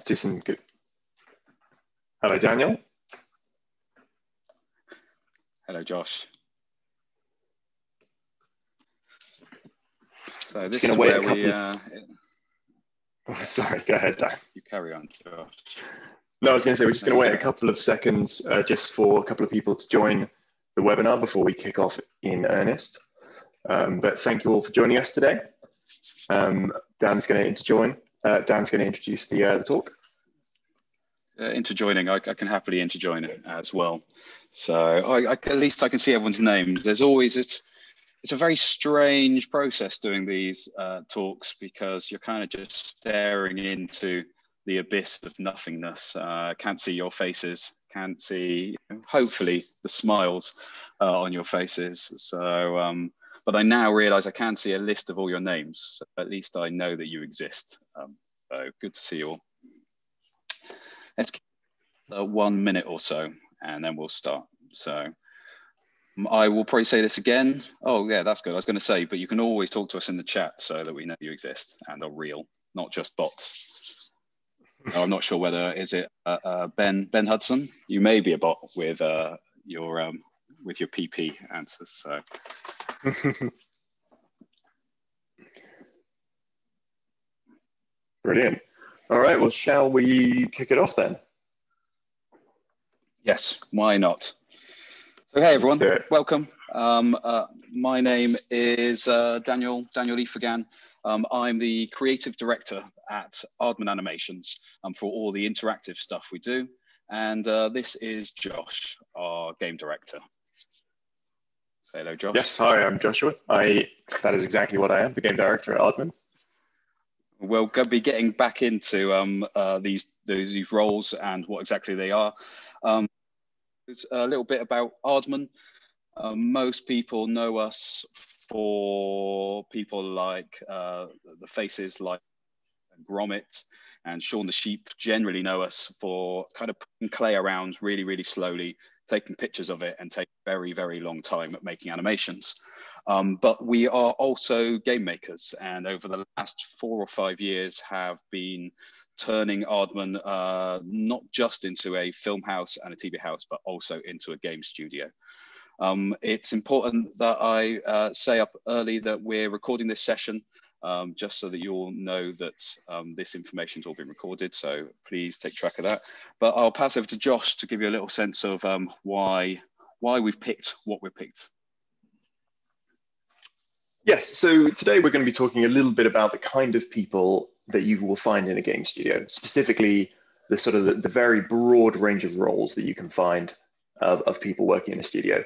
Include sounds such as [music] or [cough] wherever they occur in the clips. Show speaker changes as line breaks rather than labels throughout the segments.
Let's do some good. Hello, Daniel.
Hello, Josh. So this is where we. Uh,
oh, [laughs] sorry, go ahead, Dan.
You carry on, Josh.
No, I was going to say we're just going to wait a couple of seconds uh, just for a couple of people to join the webinar before we kick off in earnest. Um, but thank you all for joining us today. Um, Dan's going to join. Uh, Dan's going to introduce the, uh, the talk.
Uh, interjoining, I, I, can happily interjoin it as well. So I, I, at least I can see everyone's names. There's always it's it's a very strange process doing these uh, talks because you're kind of just staring into the abyss of nothingness. Uh, can't see your faces, can't see, hopefully, the smiles uh, on your faces. So, um, but I now realize I can see a list of all your names. So at least I know that you exist. Um, so good to see you all. Let's uh, one minute or so, and then we'll start. So I will probably say this again. Oh, yeah, that's good. I was going to say, but you can always talk to us in the chat so that we know you exist and are real, not just bots. [laughs] I'm not sure whether is it uh, uh, Ben Ben Hudson. You may be a bot with uh, your um, with your PP answers. So. [laughs]
Brilliant. All right. Well, shall we kick it off then?
Yes. Why not? So hey everyone, welcome. Um, uh, my name is uh, Daniel Daniel Efergan. Um, I'm the creative director at Aardman Animations um, for all the interactive stuff we do, and uh, this is Josh, our game director. Say hello, Josh.
Yes, hi, I'm Joshua. I that is exactly what I am, the game director at Aardman.
We'll be getting back into um, uh, these, these, these roles and what exactly they are. Um, a little bit about Aardman. Um, most people know us for people like uh, the faces like Gromit and Shaun the Sheep generally know us for kind of putting clay around really, really slowly, taking pictures of it and take very, very long time at making animations. Um, but we are also game makers and over the last four or five years have been turning Aardman uh, not just into a film house and a TV house, but also into a game studio. Um, it's important that I uh, say up early that we're recording this session um, just so that you all know that um, this information's all been recorded. So please take track of that. But I'll pass over to Josh to give you a little sense of um, why, why we've picked what we've picked.
Yes, so today we're going to be talking a little bit about the kind of people that you will find in a game studio, specifically the sort of the, the very broad range of roles that you can find of, of, people working in a studio.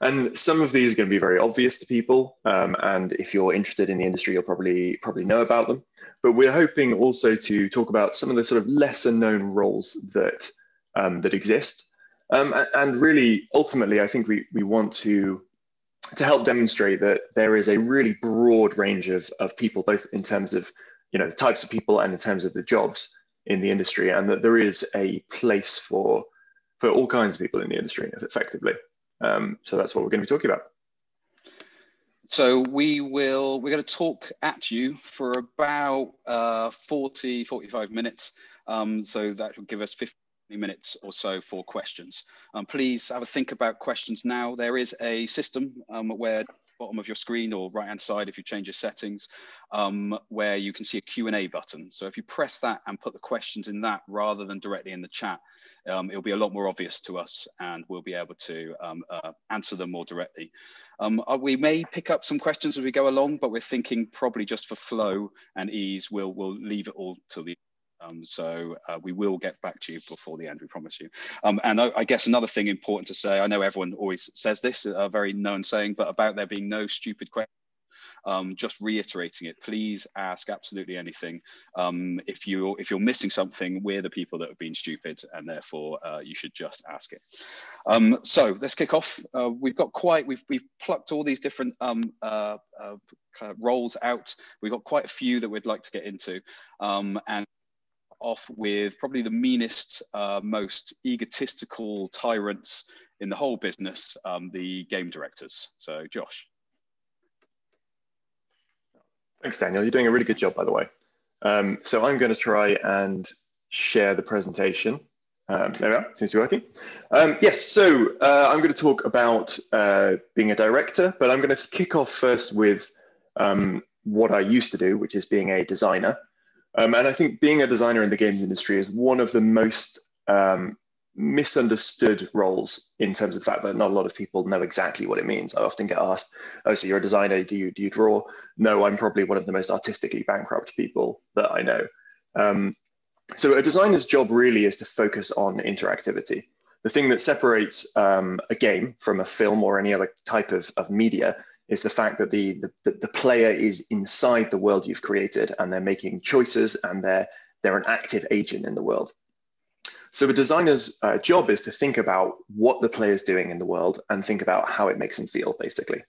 And some of these are going to be very obvious to people. Um, and if you're interested in the industry, you'll probably probably know about them. But we're hoping also to talk about some of the sort of lesser known roles that um, that exist. Um, and really, ultimately, I think we, we want to to help demonstrate that there is a really broad range of, of people, both in terms of you know the types of people and in terms of the jobs in the industry, and that there is a place for for all kinds of people in the industry, effectively. Um, so that's what we're going to be talking about.
So we will, we're going to talk at you for about uh, 40, 45 minutes. Um, so that will give us 50 minutes or so for questions. Um, please have a think about questions now. There is a system um, where bottom of your screen or right hand side if you change your settings um, where you can see a Q&A button. So if you press that and put the questions in that rather than directly in the chat, um, it'll be a lot more obvious to us and we'll be able to um, uh, answer them more directly. Um, uh, we may pick up some questions as we go along, but we're thinking probably just for flow and ease, we'll, we'll leave it all till the um, so uh, we will get back to you before the end, we promise you. Um, and I, I, guess another thing important to say, I know everyone always says this, a very known saying, but about there being no stupid questions. Um, just reiterating it, please ask absolutely anything. Um, if you if you're missing something, we're the people that have been stupid, and therefore uh, you should just ask it. Um, so let's kick off. Uh, we've got quite we've we've plucked all these different um, uh, uh, roles out. We've got quite a few that we'd like to get into, and off with probably the meanest, uh, most egotistical tyrants in the whole business, um, the game directors. So, Josh.
Thanks, Daniel. You're doing a really good job, by the way. Um, so I'm going to try and share the presentation. Um, there we are, seems to be working. Um, yes, so uh, I'm going to talk about uh, being a director, but I'm going to kick off first with um, what I used to do, which is being a designer. Um, and I think being a designer in the games industry is one of the most um, misunderstood roles in terms of the fact that not a lot of people know exactly what it means. I often get asked, "Oh, so you're a designer? Do you do you draw?" No, I'm probably one of the most artistically bankrupt people that I know. Um, so a designer's job really is to focus on interactivity. The thing that separates um, a game from a film or any other type of, of media is the fact that the, the, the player is inside the world you've created and they're making choices and they're, they're an active agent in the world. So a designer's uh, job is to think about what the player is doing in the world and think about how it makes them feel, basically.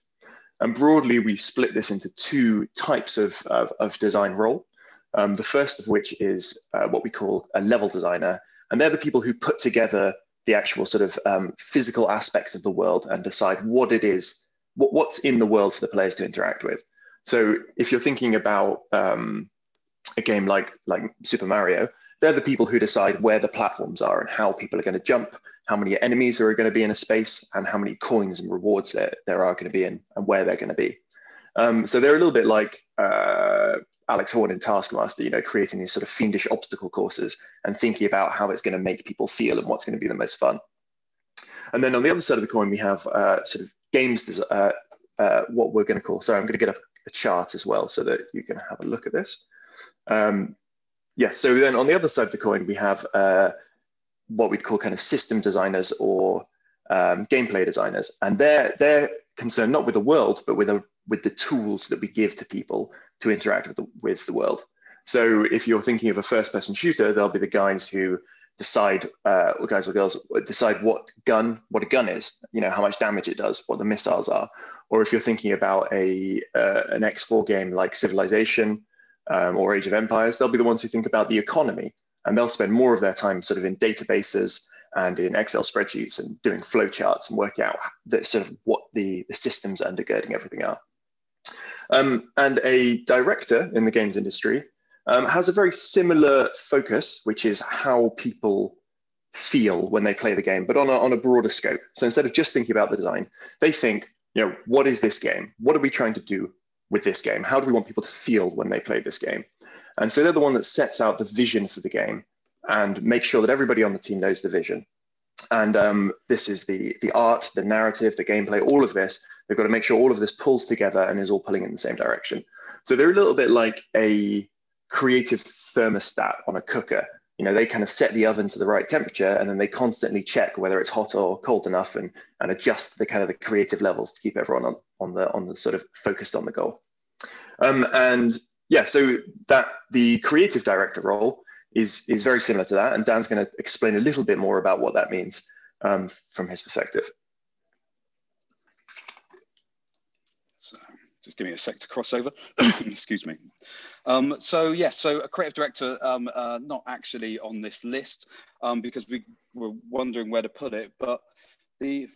And broadly, we split this into two types of, of, of design role. Um, the first of which is uh, what we call a level designer. And they're the people who put together the actual sort of um, physical aspects of the world and decide what it is, what, what's in the world for the players to interact with. So if you're thinking about um, a game like, like Super Mario, they're the people who decide where the platforms are and how people are going to jump, how many enemies are going to be in a space, and how many coins and rewards there, there are going to be in and where they're going to be. Um, so they're a little bit like uh, Alex Horne in Taskmaster, you know, creating these sort of fiendish obstacle courses and thinking about how it's going to make people feel and what's going to be the most fun. And then on the other side of the coin, we have uh, sort of games, uh, uh, what we're going to call, sorry, I'm going to get a, a, chart as well so that you can have a look at this. Um, yeah, so then on the other side of the coin, we have uh, what we'd call kind of system designers or um, gameplay designers. And they're, they're concerned not with the world, but with, a, with the tools that we give to people to interact with the, with the world. So if you're thinking of a first person shooter, there'll be the guys who decide, uh, guys or girls decide what gun, what a gun is, you know, how much damage it does, what the missiles are. Or if you're thinking about a, uh, an X4 game like Civilization um, or Age of Empires, they'll be the ones who think about the economy and they'll spend more of their time sort of in databases and in Excel spreadsheets and doing flowcharts and working out the, sort of what the, the systems undergirding everything are. Um, and a director in the games industry um, has a very similar focus, which is how people feel when they play the game, but on a, on a broader scope. So instead of just thinking about the design, they think, you know, what is this game? What are we trying to do with this game? How do we want people to feel when they play this game? And so they're the one that sets out the vision for the game and makes sure that everybody on the team knows the vision. And um, this is the, the art, the narrative, the gameplay, all of this. They've got to make sure all of this pulls together and is all pulling in the same direction. So they're a little bit like a creative thermostat on a cooker. You know, they kind of set the oven to the right temperature and then they constantly check whether it's hot or cold enough and, and adjust the kind of the creative levels to keep everyone on, on the on the sort of focused on the goal. Um, and yeah, so that the creative director role is, is very similar to that. And Dan's going to explain a little bit more about what that means um, from his perspective.
So just give me a sec to cross over. [coughs] Excuse me. Um, so yes, yeah, so a creative director, um, uh, not actually on this list um, because we were wondering where to put it, but the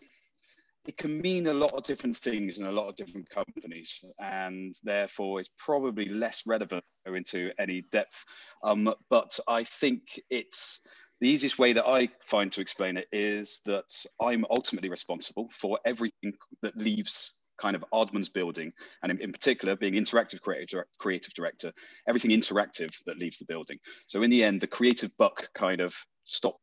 it can mean a lot of different things in a lot of different companies, and therefore it's probably less relevant into any depth. Um, but I think it's the easiest way that I find to explain it is that I'm ultimately responsible for everything that leaves kind of Aardman's building, and in, in, particular, being interactive creative, creative director, everything interactive that leaves the building. So in the end, the creative buck kind of stops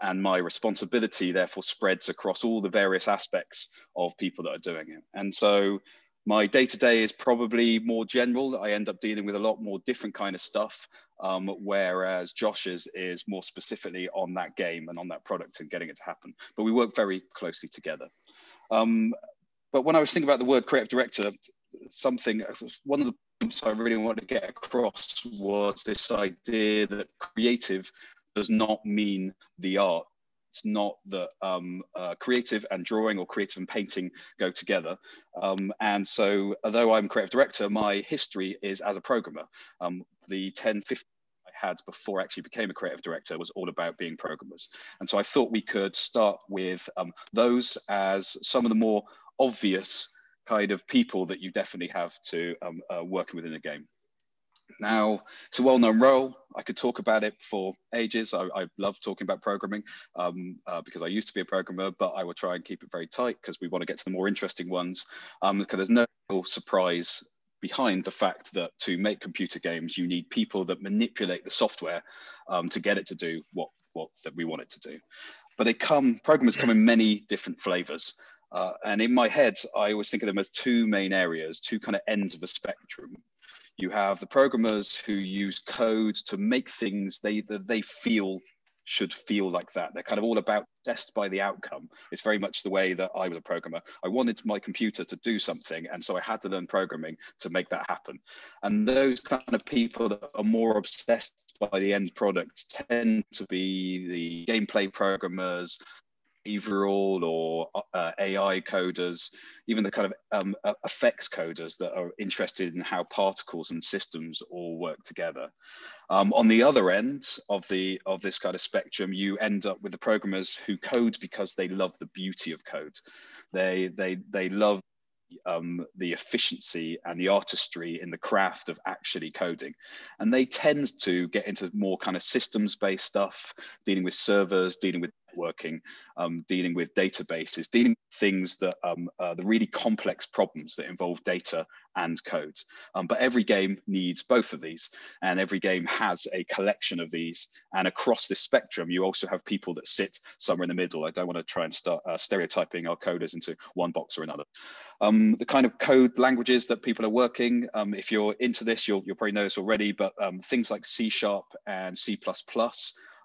and my responsibility therefore spreads across all the various aspects of people that are doing it. And so my day to day is probably more general. I end up dealing with a lot more different kind of stuff, um, whereas Josh's is more specifically on that game and on that product and getting it to happen. But we work very closely together. Um, but when I was thinking about the word creative director, something one of the points I really wanted to get across was this idea that creative does not mean the art. It's not that um, uh, creative and drawing or creative and painting go together. Um, and so, although I'm creative director, my history is as a programmer. Um, the 10, 15 I had before I actually became a creative director was all about being programmers. And so I thought we could start with um, those as some of the more obvious kind of people that you definitely have to um, uh, working within a game. Now, it's a well-known role. I could talk about it for ages. I, I love talking about programming um, uh, because I used to be a programmer, but I will try and keep it very tight because we want to get to the more interesting ones. Um, because there's no surprise behind the fact that to make computer games, you need people that manipulate the software um, to get it to do what, what that we want it to do. But they come, programmers come in many different flavors. Uh, and in my head, I always think of them as two main areas, two kind of ends of a spectrum. You have the programmers who use code to make things they that they feel should feel like that. They're kind of all about test by the outcome. It's very much the way that I was a programmer. I wanted my computer to do something, and so I had to learn programming to make that happen. And those kind of people that are more obsessed by the end product tend to be the gameplay programmers, behavioral or uh, AI coders, even the kind of um, effects coders that are interested in how particles and systems all work together. Um, on the other end of the of this kind of spectrum, you end up with the programmers who code because they love the beauty of code. They they they love um, the efficiency and the artistry in the craft of actually coding. And they tend to get into more kind of systems based stuff, dealing with servers, dealing with networking, um, dealing with databases, dealing with things that um, uh, the really complex problems that involve data and code. Um, but every game needs both of these, and every game has a collection of these. And across this spectrum, you also have people that sit somewhere in the middle. I don't want to try and start uh, stereotyping our coders into one box or another. Um, the kind of code languages that people are working, um, if you're into this, you'll, you'll probably know this already, but um, things like C Sharp and C++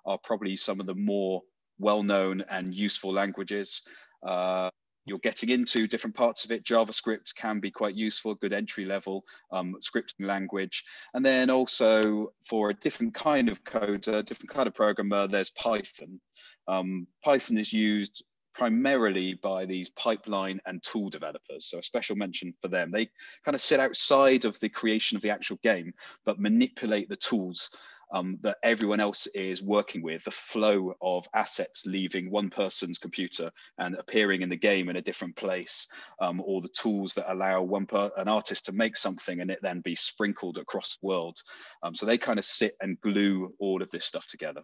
are probably some of the more well-known and useful languages. Uh, you're getting into different parts of it. JavaScript can be quite useful, good entry level um, scripting language. And then also for a different kind of coder, different kind of programmer, there's Python. Um, Python is used primarily by these pipeline and tool developers. So a special mention for them. They kind of sit outside of the creation of the actual game, but manipulate the tools um, that everyone else is working with, the flow of assets leaving one person's computer and appearing in the game in a different place, um, or the tools that allow one an artist to make something and it then be sprinkled across the world. Um, so they kind of sit and glue all of this stuff together,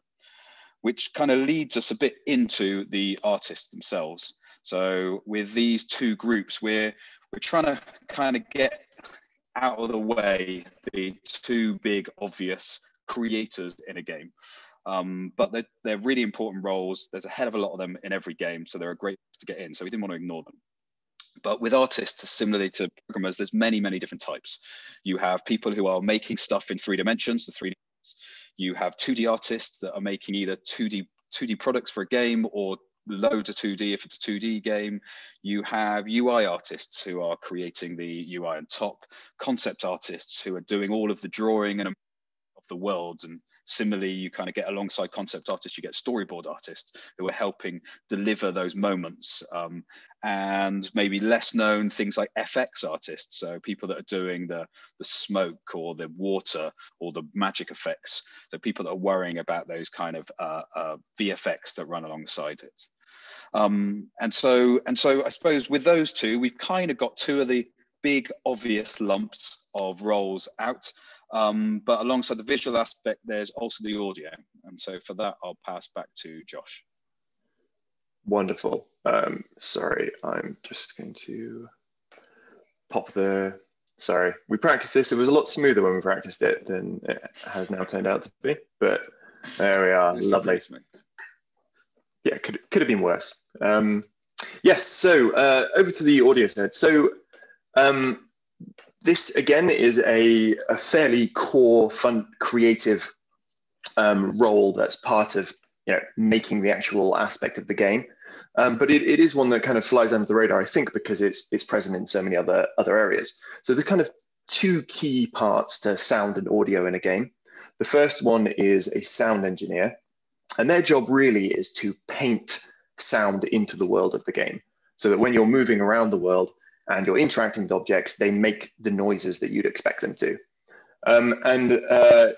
which kind of leads us a bit into the artists themselves. So with these two groups, we're we're trying to kind of get out of the way the two big obvious creators in a game. Um, but they're, they're really important roles. There's a hell of a lot of them in every game, so they're a great to get in. So we didn't want to ignore them. But with artists, similarly to programmers, there's many, many different types. You have people who are making stuff in three dimensions, the three. You have 2D artists that are making either 2D 2D products for a game or loads of 2D if it's a 2D game. You have UI artists who are creating the UI on top, concept artists who are doing all of the drawing and the world. And similarly, you kind of get alongside concept artists, you get storyboard artists who are helping deliver those moments. Um, and maybe less known things like FX artists, so people that are doing the, the smoke or the water or the magic effects. So people that are worrying about those kind of uh, uh, VFX that run alongside it. Um, and so and so I suppose with those two, we've kind of got two of the big obvious lumps of roles out. Um, but alongside the visual aspect, there's also the audio. And so for that, I'll pass back to Josh.
Wonderful. Um, sorry, I'm just going to pop the, sorry, we practiced this. It was a lot smoother when we practiced it than it has now turned out to be, but there we are, lovely. Yeah, could, could have been worse. Um, yes, so uh, over to the audio side. So um, this again is a, a fairly core, fun, creative um, role that's part of you know making the actual aspect of the game. Um, but it, it is one that kind of flies under the radar, I think, because it's it's present in so many other other areas. So there's kind of two key parts to sound and audio in a game. The first one is a sound engineer, and their job really is to paint sound into the world of the game, so that when you're moving around the world, and you're interacting with objects, they make the noises that you'd expect them to. Um, and uh,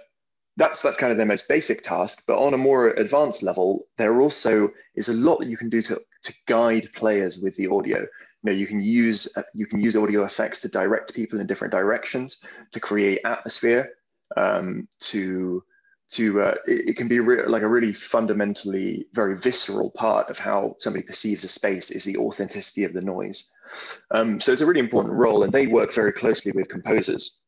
that's that's kind of their most basic task. But on a more advanced level, there also is a lot that you can do to, to guide players with the audio. You know, you can use uh, you can use audio effects to direct people in different directions, to create atmosphere, um, to to uh, it, it, can be re- like a really fundamentally very visceral part of how somebody perceives a space is the authenticity of the noise. Um, so it's a really important role, and they work very closely with composers.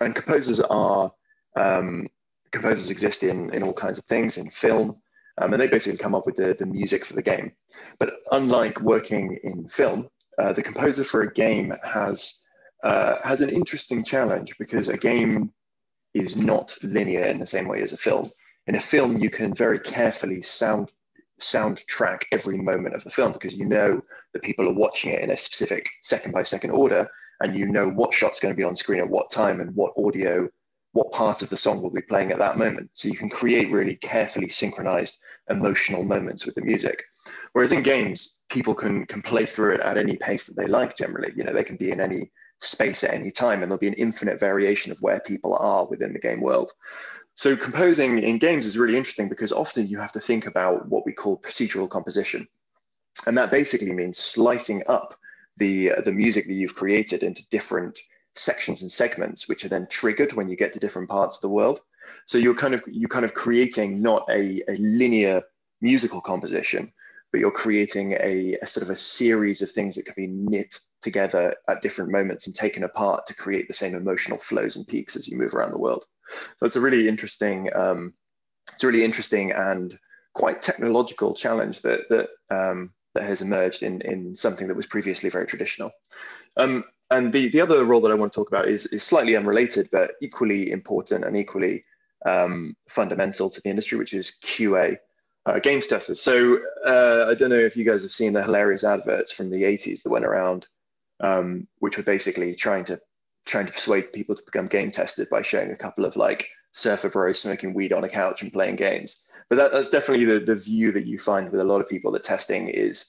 And composers are um, composers exist in in all kinds of things in film, um, and they basically come up with the the music for the game. But unlike working in film, uh, the composer for a game has uh, has an interesting challenge because a game is not linear in the same way as a film. In a film, you can very carefully sound soundtrack every moment of the film because you know that people are watching it in a specific second by second order and you know what shot's going to be on screen at what time and what audio what part of the song will be playing at that moment. So you can create really carefully synchronized emotional moments with the music. Whereas in games people can can play through it at any pace that they like generally. You know they can be in any space at any time, and there'll be an infinite variation of where people are within the game world. So composing in games is really interesting because often you have to think about what we call procedural composition. And that basically means slicing up the, uh, the music that you've created into different sections and segments, which are then triggered when you get to different parts of the world. So you're kind of you're kind of creating not a, a linear musical composition, but you're creating a, a, sort of a series of things that can be knit together at different moments and taken apart to create the same emotional flows and peaks as you move around the world. So it's a really interesting, um, it's a really interesting and quite technological challenge that that um, that has emerged in in something that was previously very traditional. Um, and the the other role that I want to talk about is is slightly unrelated but equally important and equally um, fundamental to the industry, which is QA uh, games testers. So uh, I don't know if you guys have seen the hilarious adverts from the 80s that went around, um, which were basically trying to trying to persuade people to become game tested by showing a couple of like surfer bros smoking weed on a couch and playing games. But that, that's definitely the, the view that you find with a lot of people that testing is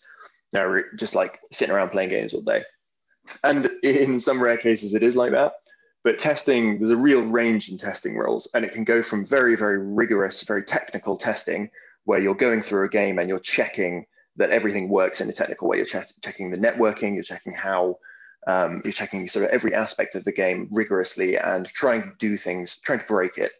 you know, just like sitting around playing games all day. And in some rare cases, it is like that. But testing, there's a real range in testing roles, and it can go from very, very rigorous, very technical testing where you're going through a game and you're checking that everything works in a technical way. You're checking the networking, you're checking how, um, you're checking sort of every aspect of the game rigorously and trying to do things, trying to break it,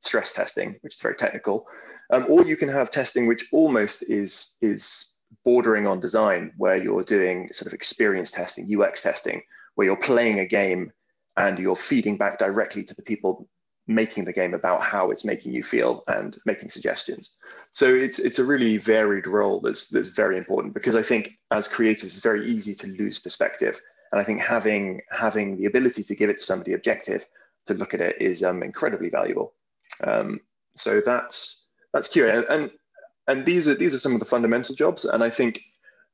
stress testing, which is very technical. Um, or you can have testing which almost is, is bordering on design, where you're doing sort of experience testing, UX testing, where you're playing a game and you're feeding back directly to the people making the game about how it's making you feel and making suggestions. So it's it's a really varied role that's that's very important because I think as creators it's very easy to lose perspective. And I think having having the ability to give it to somebody objective to look at it is um, incredibly valuable. Um, so that's that's QA. And and these are these are some of the fundamental jobs. And I think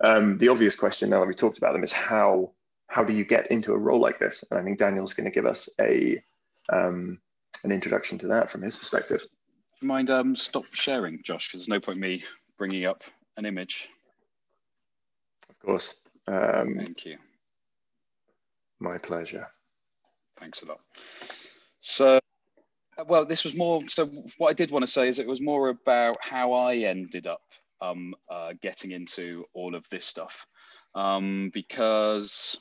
um, the obvious question now that we talked about them is how how do you get into a role like this? And I think Daniel's going to give us a um, an introduction to that from his perspective. Do
you mind um, stop sharing, Josh? Because there's no point me bringing up an image.
Of course. Um,
Thank you.
My pleasure.
Thanks a lot. So, well, this was more. So, what I did want to say is it was more about how I ended up um, uh, getting into all of this stuff, um, because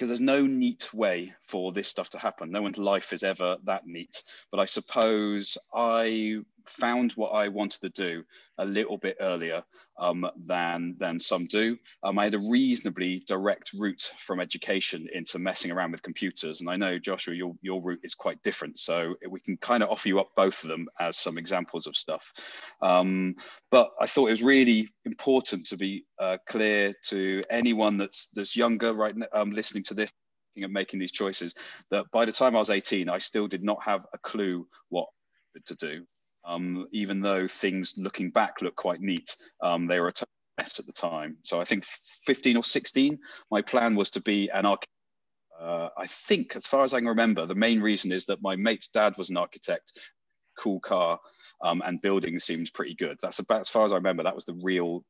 because there's no neat way for this stuff to happen. No one's life is ever that neat. But I suppose I found what I wanted to do a little bit earlier um, than than some do. Um, I had a reasonably direct route from education into messing around with computers, and I know Joshua, your your route is quite different. So we can kind of offer you up both of them as some examples of stuff. Um, but I thought it was really important to be uh, clear to anyone that's that's younger right now, um, listening to this and making these choices that by the time I was 18, I still did not have a clue what to do um, even though things looking back look quite neat, um, they were a mess at the time. So I think 15 or 16, my plan was to be an architect. Uh, I think, as far as I can remember, the main reason is that my mate's dad was an architect, cool car, um, and building seems pretty good. That's about as far as I remember. That was the real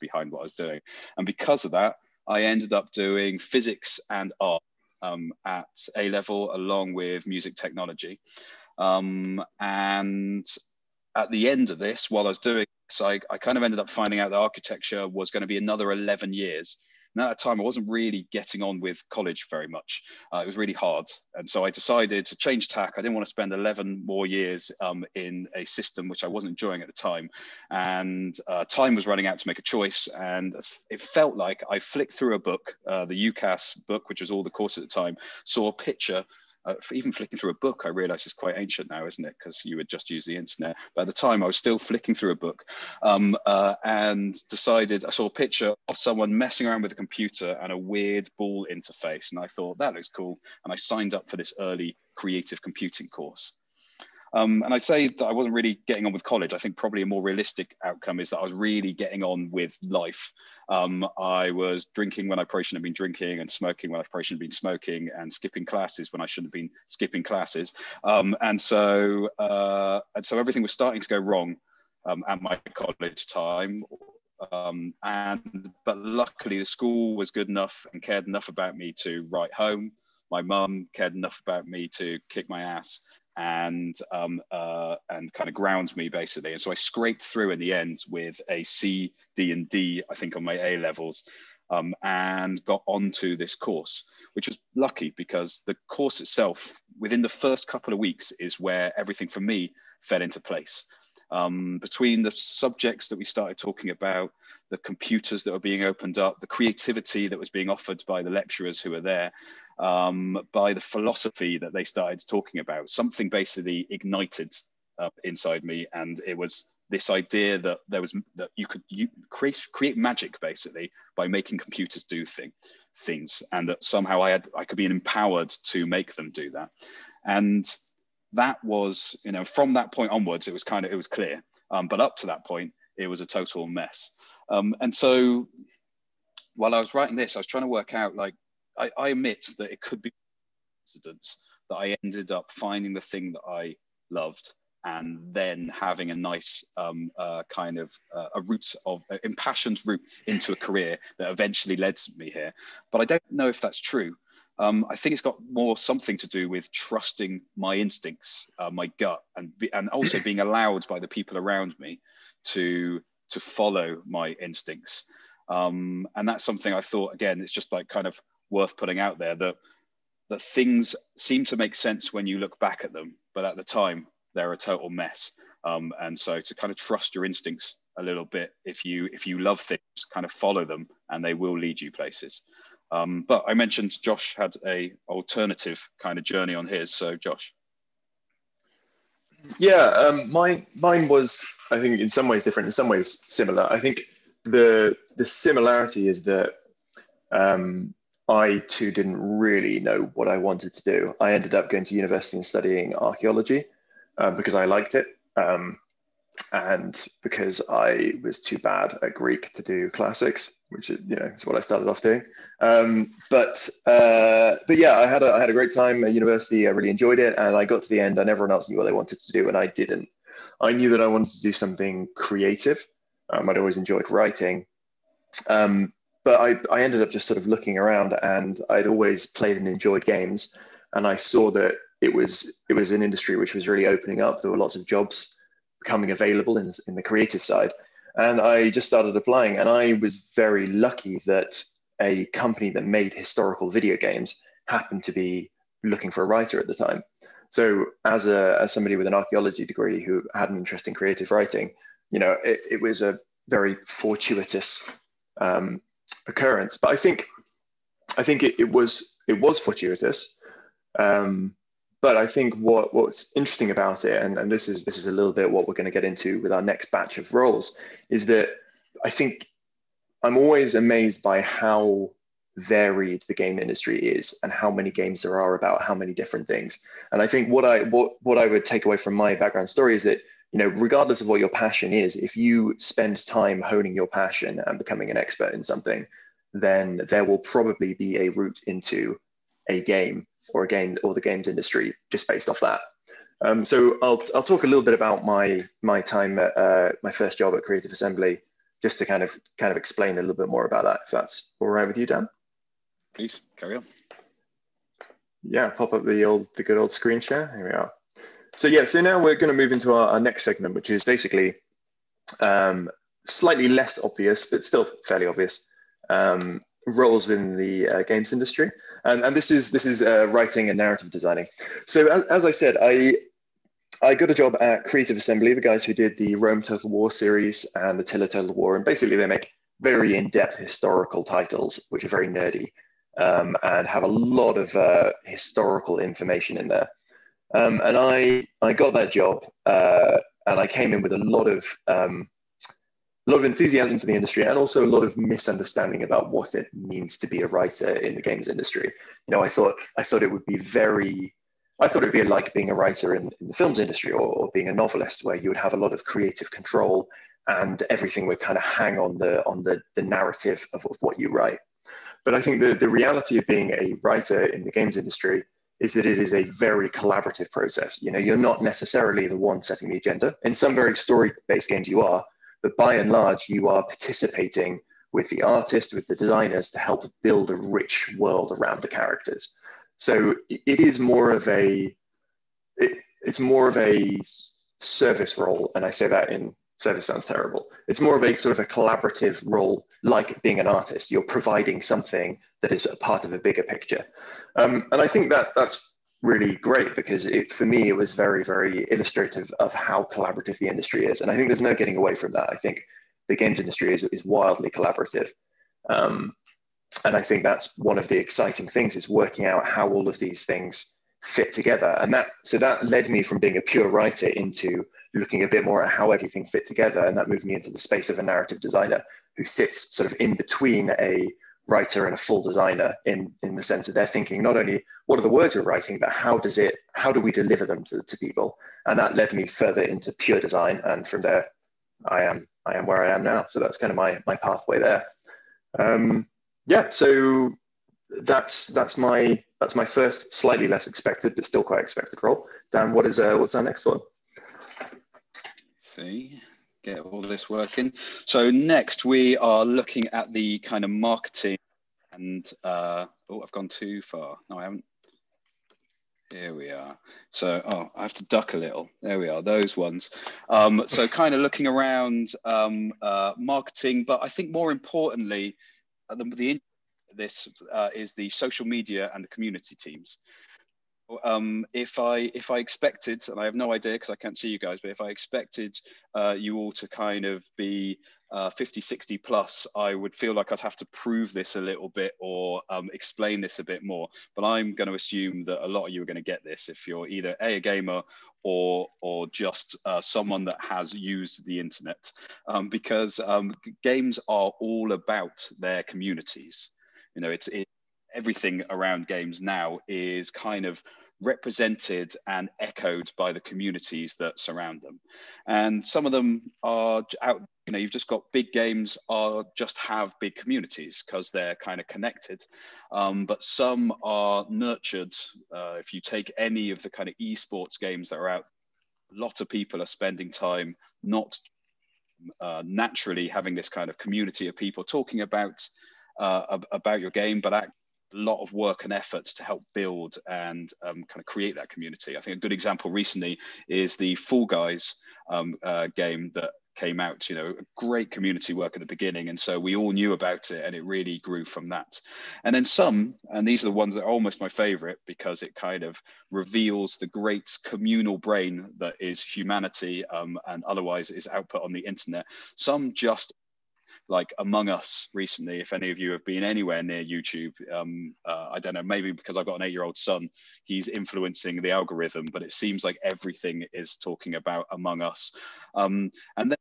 behind what I was doing. And because of that, I ended up doing physics and art um, at A level along with music technology. Um, and at the end of this, while I was doing this, I, I kind of ended up finding out that architecture was going to be another 11 years. And at that time, I wasn't really getting on with college very much. Uh, it was really hard. And so I decided to change tack. I didn't want to spend 11 more years um, in a system which I wasn't enjoying at the time. And uh, time was running out to make a choice. And it felt like I flicked through a book, uh, the UCAS book, which was all the course at the time, saw a picture uh, even flicking through a book, I realize it's quite ancient now, isn't it? Because you would just use the internet. But at the time, I was still flicking through a book um, uh, and decided I saw a picture of someone messing around with a computer and a weird ball interface. And I thought, that looks cool. And I signed up for this early creative computing course. Um, and I'd say that I wasn't really getting on with college. I think probably a more realistic outcome is that I was really getting on with life. Um, I was drinking when I probably shouldn't have been drinking, and smoking when I probably shouldn't have been smoking, and skipping classes when I shouldn't have been skipping classes. Um, and so, uh, and so everything was starting to go wrong um, at my college time. Um, and but luckily, the school was good enough and cared enough about me to write home my mum cared enough about me to kick my ass and um, uh, and kind of ground me basically. And so I scraped through in the end with a C, D, and D, I think on my A levels, um, and got onto this course, which was lucky because the course itself, within the first couple of weeks, is where everything for me fell into place. Um, between the subjects that we started talking about, the computers that were being opened up, the creativity that was being offered by the lecturers who were there, um, by the philosophy that they started talking about. Something basically ignited uh, inside me, and it was this idea that there was that you could you create create magic basically by making computers do thing, things, and that somehow I had I could be empowered to make them do that, and that was you know from that point onwards it was kind of it was clear, um, but up to that point it was a total mess, um, and so while I was writing this, I was trying to work out like I, I admit that it could be coincidence that I ended up finding the thing that I loved and then having a nice um, uh, kind of uh, a route of uh, impassioned route into a career that eventually led me here. But I don't know if that's true. Um, I think it's got more something to do with trusting my instincts, uh, my gut, and be, and also being allowed by the people around me to to follow my instincts. Um, and that's something I thought again. It's just like kind of worth putting out there that that things seem to make sense when you look back at them, but at the time they're a total mess. Um, and so to kind of trust your instincts a little bit, if you if you love things, kind of follow them, and they will lead you places. Um, but I mentioned Josh had a alternative kind of journey on his. So Josh.
Yeah, um, mine mine was I think in some ways different, in some ways similar. I think the the similarity is that um, I too didn't really know what I wanted to do. I ended up going to university and studying archaeology uh, because I liked it. Um, and because I was too bad at Greek to do classics, which is you know is what I started off doing. Um, but uh, but yeah, I had a I had a great time at university. I really enjoyed it, and I got to the end, and everyone else knew what they wanted to do, and I didn't. I knew that I wanted to do something creative. Um, I'd always enjoyed writing, um, but I, I ended up just sort of looking around and I'd always played and enjoyed games. And I saw that it was it was an industry which was really opening up. There were lots of jobs becoming available in, in the creative side. And I just started applying. And I was very lucky that a company that made historical video games happened to be looking for a writer at the time. So as a as somebody with an archaeology degree who had an interest in creative writing, you know, it, it was a very fortuitous um, occurrence. But I think I think it, it was it was fortuitous. Um, but I think what what's interesting about it, and, and this is this is a little bit what we're going to get into with our next batch of roles, is that I think I'm always amazed by how varied the game industry is and how many games there are about how many different things. And I think what I what what I would take away from my background story is that you know, regardless of what your passion is, if you spend time honing your passion and becoming an expert in something, then there will probably be a route into a game or game or the games industry just based off that. Um, so I'll, I'll talk a little bit about my my time at uh, my first job at Creative Assembly, just to kind of kind of explain a little bit more about that. If that's all right with you, Dan.
Please carry on.
Yeah, pop up the old the good old screen share. Here we are. So yeah, so now we're going to move into our, our next segment, which is basically um, slightly less obvious, but still fairly obvious. Um, roles within the uh, games industry, and, and this is this is uh, writing and narrative designing. So as, as I said, I I got a job at Creative Assembly, the guys who did the Rome Total War series and the Attila Total War, and basically they make very in-depth historical titles, which are very nerdy um, and have a lot of uh, historical information in there. Um, and I I got that job, uh, and I came in with a lot of um, a lot of enthusiasm for the industry and also a lot of misunderstanding about what it means to be a writer in the games industry. You know, I thought I thought it would be very I thought it would be like being a writer in, in the films industry or, or, being a novelist where you would have a lot of creative control and everything would kind of hang on the on the, the narrative of, of what you write. But I think the, the reality of being a writer in the games industry is that it is a very collaborative process. You know, you're not necessarily the one setting the agenda. In some very story-based games you are, but by and large, you are participating with the artist, with the designers to help build a rich world around the characters. So it is more of a, it, it's more of a service role. And I say that in service sounds terrible. It's more of a sort of a collaborative role, like being an artist. You're providing something that is a part of a bigger picture. Um, and I think that that's really great because it, for me, it was very, very illustrative of how collaborative the industry is. And I think there's no getting away from that. I think the games industry is, is wildly collaborative. Um, and I think that's one of the exciting things is working out how all of these things fit together. And that, so that led me from being a pure writer into looking a bit more at how everything fit together. And that moved me into the space of a narrative designer who sits sort of in between a writer and a full designer in in the sense that they're thinking not only what are the words we're writing but how does it how do we deliver them to, to people? And that led me further into pure design and from there i am i am where i am now. So that's kind of my my pathway there. Um, yeah so that's that's my that's my first slightly less expected but still quite expected role. Dan what is uh what's our next one?
See get all this working. So next we are looking at the kind of marketing and, uh, oh, I've gone too far. No, I haven't. Here we are. So, oh, I have to duck a little. There we are, those ones. Um, so kind of looking around um, uh, marketing, but I think more importantly, uh, the, the this uh, is the social media and the community teams um, if I if I expected, and I have no idea because I can't see you guys, but if I expected uh, you all to kind of be uh, 50, 60 plus, I would feel like I'd have to prove this a little bit or um, explain this a bit more. But I'm going to assume that a lot of you are going to get this if you're either a, a gamer or or just uh, someone that has used the internet, um, because um, games are all about their communities. You know, it's it, everything around games now is kind of represented and echoed by the communities that surround them. And some of them are out, you know, you've just got big games are just have big communities because they're kind of connected. Um, but some are nurtured. Uh, if you take any of the kind of esports games that are out, a lot of people are spending time not uh, naturally having this kind of community of people talking about uh, about your game, but lot of work and efforts to help build and um, kind of create that community. I think a good example recently is the Fall Guys um, uh, game that came out, you know, great community work at the beginning. And so we all knew about it and it really grew from that. And then some, and these are the ones that are almost my favorite because it kind of reveals the great communal brain that is humanity um, and otherwise is output on the internet. Some just like Among Us recently. If any of you have been anywhere near YouTube, um, uh, I don't know, maybe because I've got an eight year old son, he's influencing the algorithm, but it seems like everything is talking about Among Us. Um, and then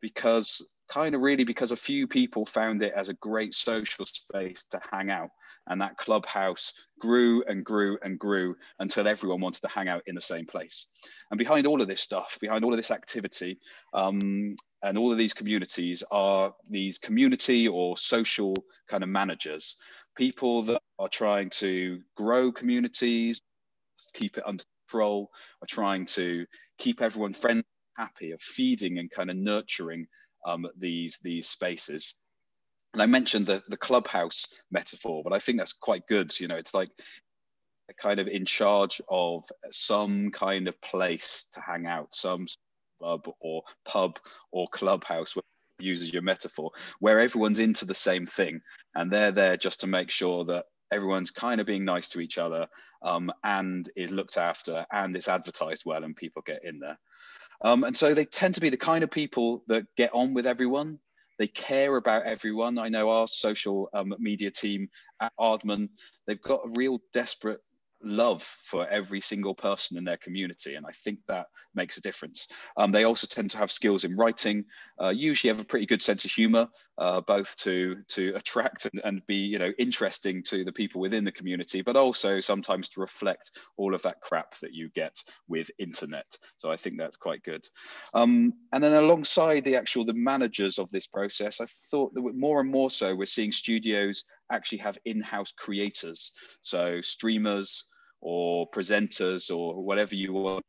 because kind of really because a few people found it as a great social space to hang out and that clubhouse grew and grew and grew until everyone wanted to hang out in the same place. And behind all of this stuff behind all of this activity um, and all of these communities are these community or social kind of managers people that are trying to grow communities keep it under control are trying to keep everyone friendly happy of feeding and kind of nurturing um, these these spaces and i mentioned the, the clubhouse metaphor but i think that's quite good you know it's like kind of in charge of some kind of place to hang out some club or pub or clubhouse where use your metaphor, where everyone's into the same thing and they're there just to make sure that everyone's kind of being nice to each other um, and is looked after and it's advertised well and people get in there. Um, and so they tend to be the kind of people that get on with everyone. They care about everyone. I know our social um, media team at Aardman, they've got a real desperate love for every single person in their community. And I think that makes a difference. Um, they also tend to have skills in writing, uh, usually have a pretty good sense of humor, uh, both to, to attract and, and be you know, interesting to the people within the community, but also sometimes to reflect all of that crap that you get with internet. So I think that's quite good. Um, and then alongside the actual, the managers of this process, I thought that more and more so we're seeing studios actually have in-house creators. So streamers, or presenters or whatever you want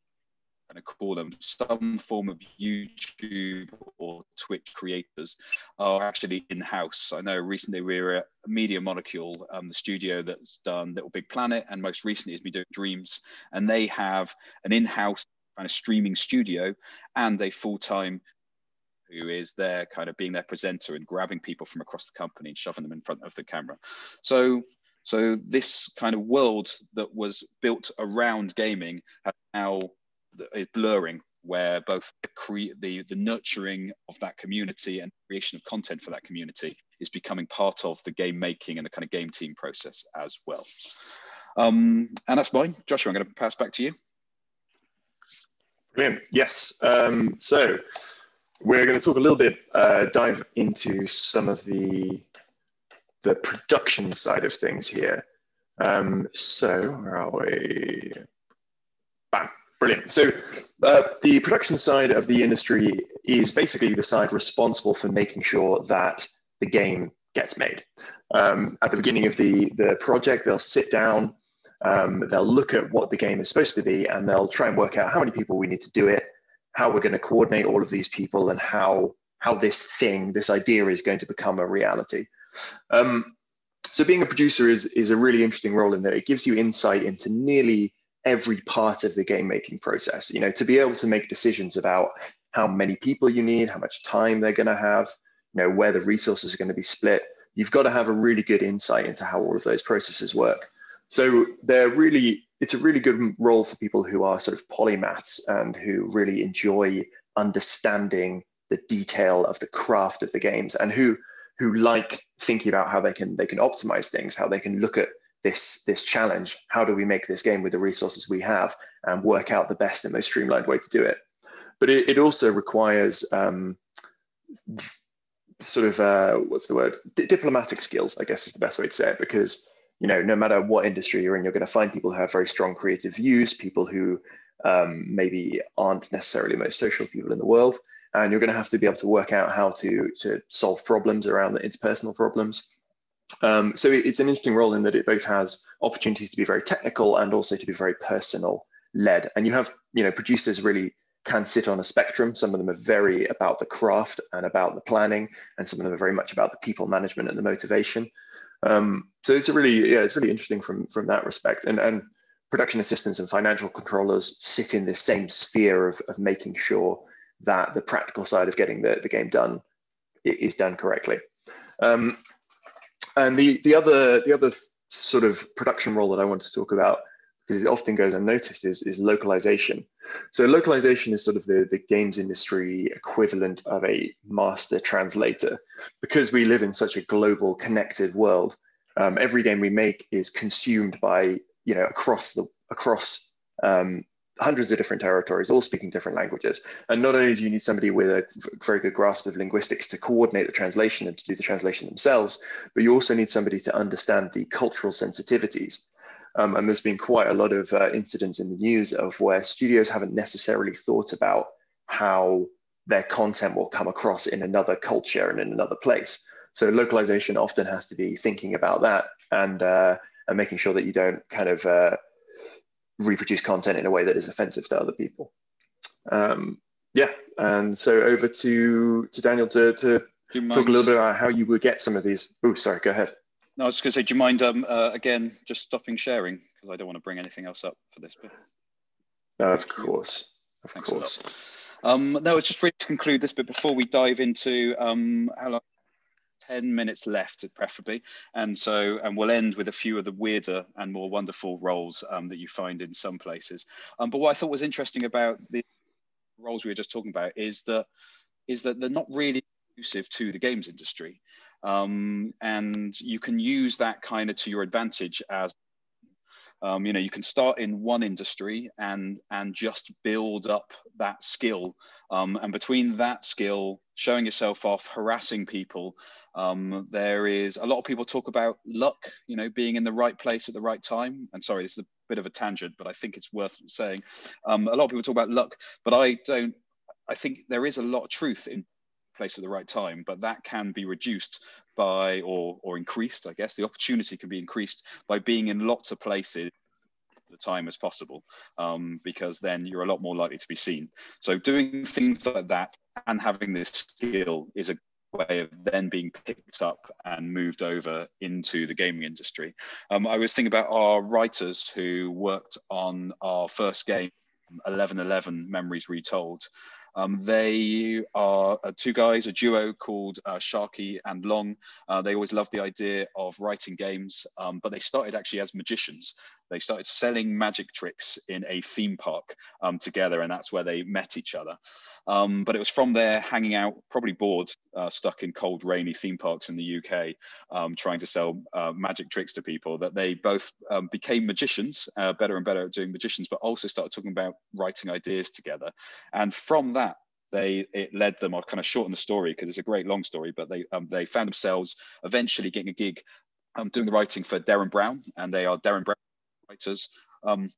to call them, some form of YouTube or Twitch creators are actually in-house. I know recently we were at Media Molecule, um, the studio that's done Little Big Planet, and most recently has been doing Dreams, and they have an in-house kind of streaming studio and a full-time who is there kind of being their presenter and grabbing people from across the company and shoving them in front of the camera. So so this kind of world that was built around gaming has now is blurring, where both the, the, the nurturing of that community and creation of content for that community is becoming part of the game making and the kind of game team process as well. Um, and that's mine. Joshua, I'm going to pass back to you.
Brilliant. Yes. Um, so we're going to talk a little bit, uh, dive into some of the the production side of things here. Um, so where are we? Bam, brilliant. So uh, the production side of the industry is basically the side responsible for making sure that the game gets made. Um, at the beginning of the, the project, they'll sit down, um, they'll look at what the game is supposed to be, and they'll try and work out how many people we need to do it, how we're going to coordinate all of these people, and how how this thing, this idea is going to become a reality. Um, so being a producer is, is a really interesting role in that it gives you insight into nearly every part of the game making process. You know, to be able to make decisions about how many people you need, how much time they're going to have, you know, where the resources are going to be split. You've got to have a really good insight into how all of those processes work. So they're really, it's a really good role for people who are sort of polymaths and who really enjoy understanding the detail of the craft of the games and who who like thinking about how they can they can optimize things, how they can look at this this challenge. How do we make this game with the resources we have and work out the best and most streamlined way to do it? But it, it also requires um, sort of uh, what's the word D- diplomatic skills, I guess is the best way to say it, because you know no matter what industry you're in, you're going to find people who have very strong creative views, people who um, maybe aren't necessarily the most social people in the world, and you're going to have to be able to work out how to to solve problems around the interpersonal problems. Um, so it's an interesting role in that it both has opportunities to be very technical and also to be very personal led. And you have, you know, producers really can sit on a spectrum. Some of them are very about the craft and about the planning, and some of them are very much about the people management and the motivation. Um, so it's a really, yeah, it's really interesting from from that respect. And and production assistants and financial controllers sit in the same sphere of, of making sure that the practical side of getting the, the game done is done correctly. Um, and the, the, other, the other sort of production role that I want to talk about, because it often goes unnoticed, is, is localization. So localization is sort of the, the games industry equivalent of a master translator. Because we live in such a global connected world, um, every game we make is consumed by, you know, across the across um, hundreds of different territories, all speaking different languages. And not only do you need somebody with a very good grasp of linguistics to coordinate the translation and to do the translation themselves, but you also need somebody to understand the cultural sensitivities. Um, and there's been quite a lot of uh, incidents in the news of where studios haven't necessarily thought about how their content will come across in another culture and in another place. So localization often has to be thinking about that and uh, and making sure that you don't kind of uh, reproduce content in a way that is offensive to other people. Um, yeah, and so over to to Daniel to to talk a little bit about how you would get some of these. Oh, sorry, go ahead.
No, I was just going to say, do you mind um, uh, again just stopping sharing because I don't want to bring anything else up for this bit.
No, of course, of Thanks course.
Um, no, it's just really to conclude this bit before we dive into um, how long. 10 minutes left at preferably. And so and we'll end with a few of the weirder and more wonderful roles um, that you find in some places. Um, but what i thought was interesting about the roles we were just talking about is that is that they're not really exclusive to the games industry. Um, and you can use that kind of to your advantage as um, you know you can start in one industry and and just build up that skill. Um, and between that skill showing yourself off harassing people um, there is a lot of people talk about luck you know being in the right place at the right time. And sorry this is a bit of a tangent but i think it's worth saying. Um, a lot of people talk about luck but i don't i think there is a lot of truth in place at the right time but that can be reduced by or or increased i guess. The opportunity can be increased by being in lots of places the time as possible um, because then you're a lot more likely to be seen. So doing things like that and having this skill is a way of then being picked up and moved over into the gaming industry. Um, i was thinking about our writers who worked on our first game 1111 memories retold um, they are uh, two guys, a duo called uh, Sharky and Long. Uh, they always loved the idea of writing games, um, but they started actually as magicians. They started selling magic tricks in a theme park um, together, and that's where they met each other. Um, but it was from there, hanging out, probably bored, uh, stuck in cold, rainy theme parks in the UK, um, trying to sell uh, magic tricks to people, that they both um, became magicians, uh, better and better at doing magicians, but also started talking about writing ideas together. And from that, they it led them. I'll kind of shorten the story because it's a great long story, but they um, they found themselves eventually getting a gig um, doing the writing for Derren Brown, and they are Derren Brown writers. Um,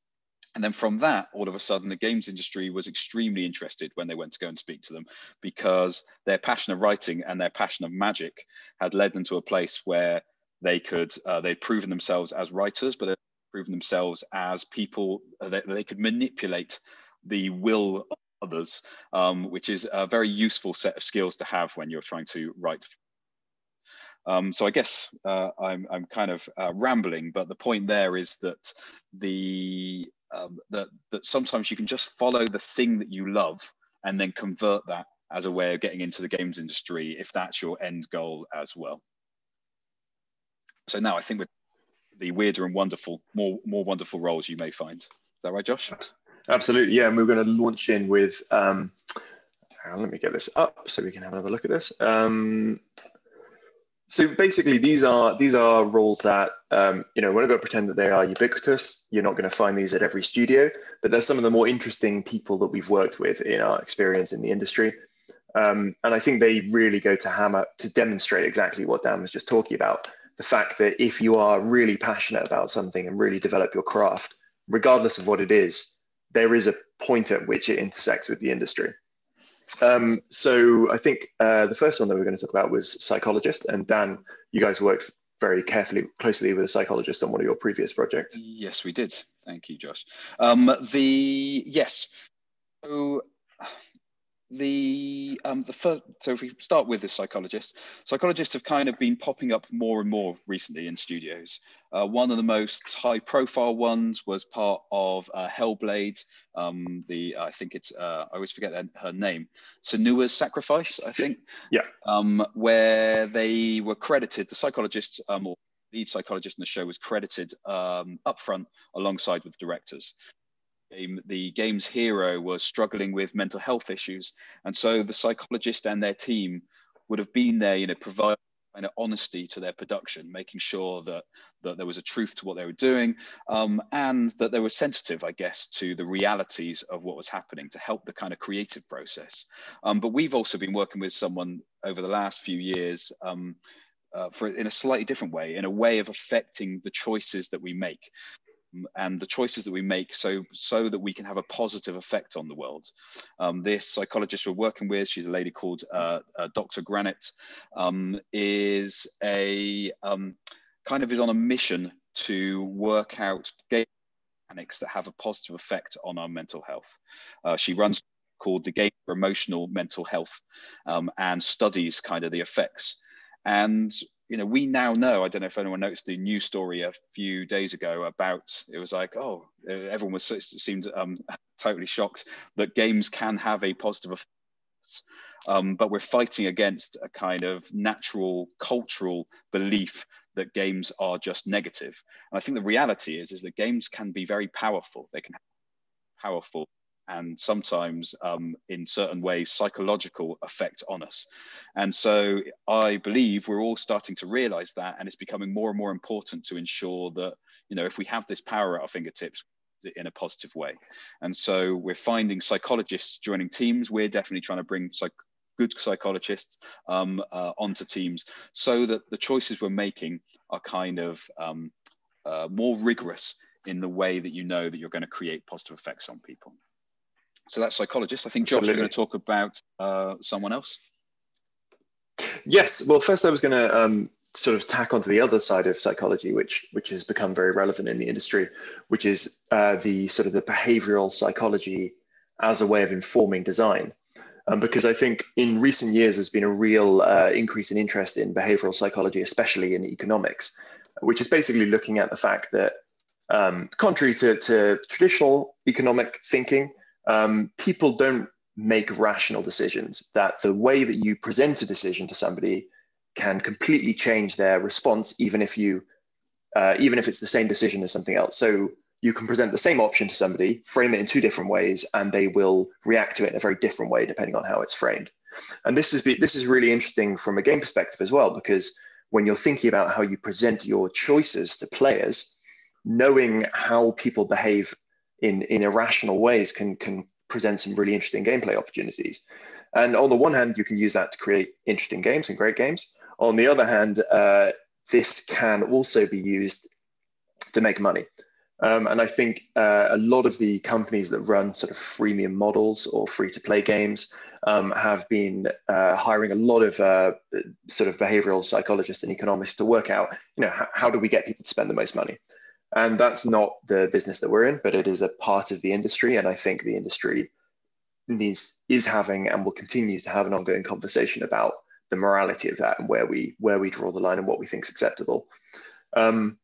and then from that, all of a sudden, the games industry was extremely interested when they went to go and speak to them because their passion of writing and their passion of magic had led them to a place where they could, uh, they'd proven themselves as writers, but they'd proven themselves as people uh, that they could manipulate the will of others, um, which is a very useful set of skills to have when you're trying to write. Um, so I guess uh, I'm, I'm kind of uh, rambling, but the point there is that the um, that that sometimes you can just follow the thing that you love and then convert that as a way of getting into the games industry if that's your end goal as well. So now I think with the weirder and wonderful, more more wonderful roles you may find. Is that right, Josh?
Absolutely, yeah. And we're going to launch in with. Um, let me get this up so we can have another look at this. Um, so basically, these are these are roles that um, you know. We're not going to pretend that they are ubiquitous. You're not going to find these at every studio, but they're some of the more interesting people that we've worked with in our experience in the industry. Um, and I think they really go to hammer to demonstrate exactly what Dan was just talking about. The fact that if you are really passionate about something and really develop your craft, regardless of what it is, there is a point at which it intersects with the industry. Um, so I think uh, the first one that we're going to talk about was psychologist, and Dan, you guys worked very carefully, closely with a psychologist on one of your previous projects.
Yes, we did. Thank you, Josh. Um, the yes. So the um, the first, so if we start with the psychologist, psychologists have kind of been popping up more and more recently in studios. Uh, one of the most high-profile ones was part of uh, Hellblade. Um, the I think it's uh, I always forget her, her, name, Senua's Sacrifice, I think. [laughs]
Yeah.
Um, where they were credited, the psychologist um, or lead psychologist in the show was credited um, upfront alongside with directors game, the game's hero was struggling with mental health issues. And so the psychologist and their team would have been there, you know, providing honesty to their production, making sure that, that there was a truth to what they were doing um, and that they were sensitive, I guess, to the realities of what was happening to help the kind of creative process. Um, but we've also been working with someone over the last few years um, uh, for in a slightly different way, in a way of affecting the choices that we make and the choices that we make so so that we can have a positive effect on the world. Um, this psychologist we're working with, she's a lady called uh, uh, Dr. Granic, um, is a um, kind of is on a mission to work out mechanics that have a positive effect on our mental health. Uh, she runs called the Game for Emotional Mental Health um, and studies kind of the effects. And you know, we now know. I don't know if anyone noticed the news story a few days ago about. It was like, oh, everyone was seemed um, totally shocked that games can have a positive effect. Um, but we're fighting against a kind of natural cultural belief that games are just negative. And I think the reality is is that games can be very powerful. They can have powerful and sometimes um, in certain ways psychological effect on us. And so i believe we're all starting to realize that and it's becoming more and more important to ensure that you know if we have this power at our fingertips in a positive way. And so we're finding psychologists joining teams. We're definitely trying to bring psych- good psychologists um, uh, onto teams so that the choices we're making are kind of um, uh, more rigorous in the way that you know that you're going to create positive effects on people so that's psychologist. I think Josh, you're going to talk about uh, someone else.
Yes. Well, first I was going to um, sort of tack onto the other side of psychology, which which has become very relevant in the industry, which is uh, the sort of the behavioral psychology as a way of informing design. Um, because I think in recent years there's been a real uh, increase in interest in behavioral psychology, especially in economics, which is basically looking at the fact that, um, contrary to, to traditional economic thinking, um, people don't make rational decisions, that the way that you present a decision to somebody can completely change their response, even if you, uh, even if it's the same decision as something else. So you can present the same option to somebody, frame it in two different ways, and they will react to it in a very different way depending on how it's framed. And this is this is really interesting from a game perspective as well, because when you're thinking about how you present your choices to players, knowing how people behave in in irrational ways can can present some really interesting gameplay opportunities. And on the one hand, you can use that to create interesting games and great games. On the other hand, uh, this can also be used to make money. Um, and I think uh, a lot of the companies that run sort of freemium models or free to play games um, have been uh, hiring a lot of uh, sort of behavioral psychologists and economists to work out, you know, how, how do we get people to spend the most money? And that's not the business that we're in, but it is a part of the industry. And I think the industry needs is having and will continue to have an ongoing conversation about the morality of that and where we where we draw the line and what we think is acceptable. Um,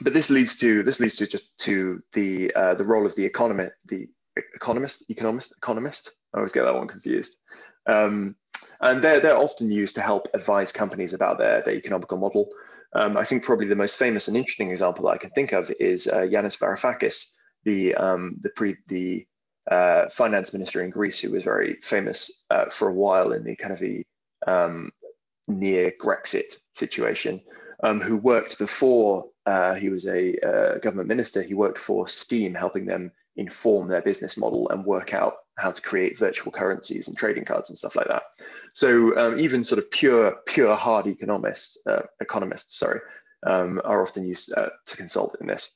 but this leads to this leads to just to the uh, the role of the economist, the economist, economist, economist. I always get that one confused. Um, and they're they're often used to help advise companies about their their economical model. Um, I think probably the most famous and interesting example that I can think of is uh, Yanis Varoufakis, the um, the pre the uh, finance minister in Greece, who was very famous uh, for a while in the kind of the um, near Brexit situation, um, who worked before uh, he was a uh, government minister. He worked for Steam, helping them inform their business model and work out how to create virtual currencies and trading cards and stuff like that. So um, even sort of pure, pure hard economists, uh, economists, sorry, um, are often used uh, to consult in this.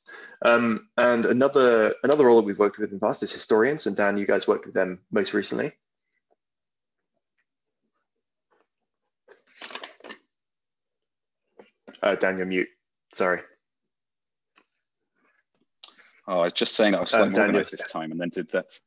Um, and another another role that we've worked with in the past is historians. And Dan, you guys worked with them most recently. Uh, Dan, you're mute. Sorry.
Oh, I was just saying that I was slightly uh, organized this time and then did that.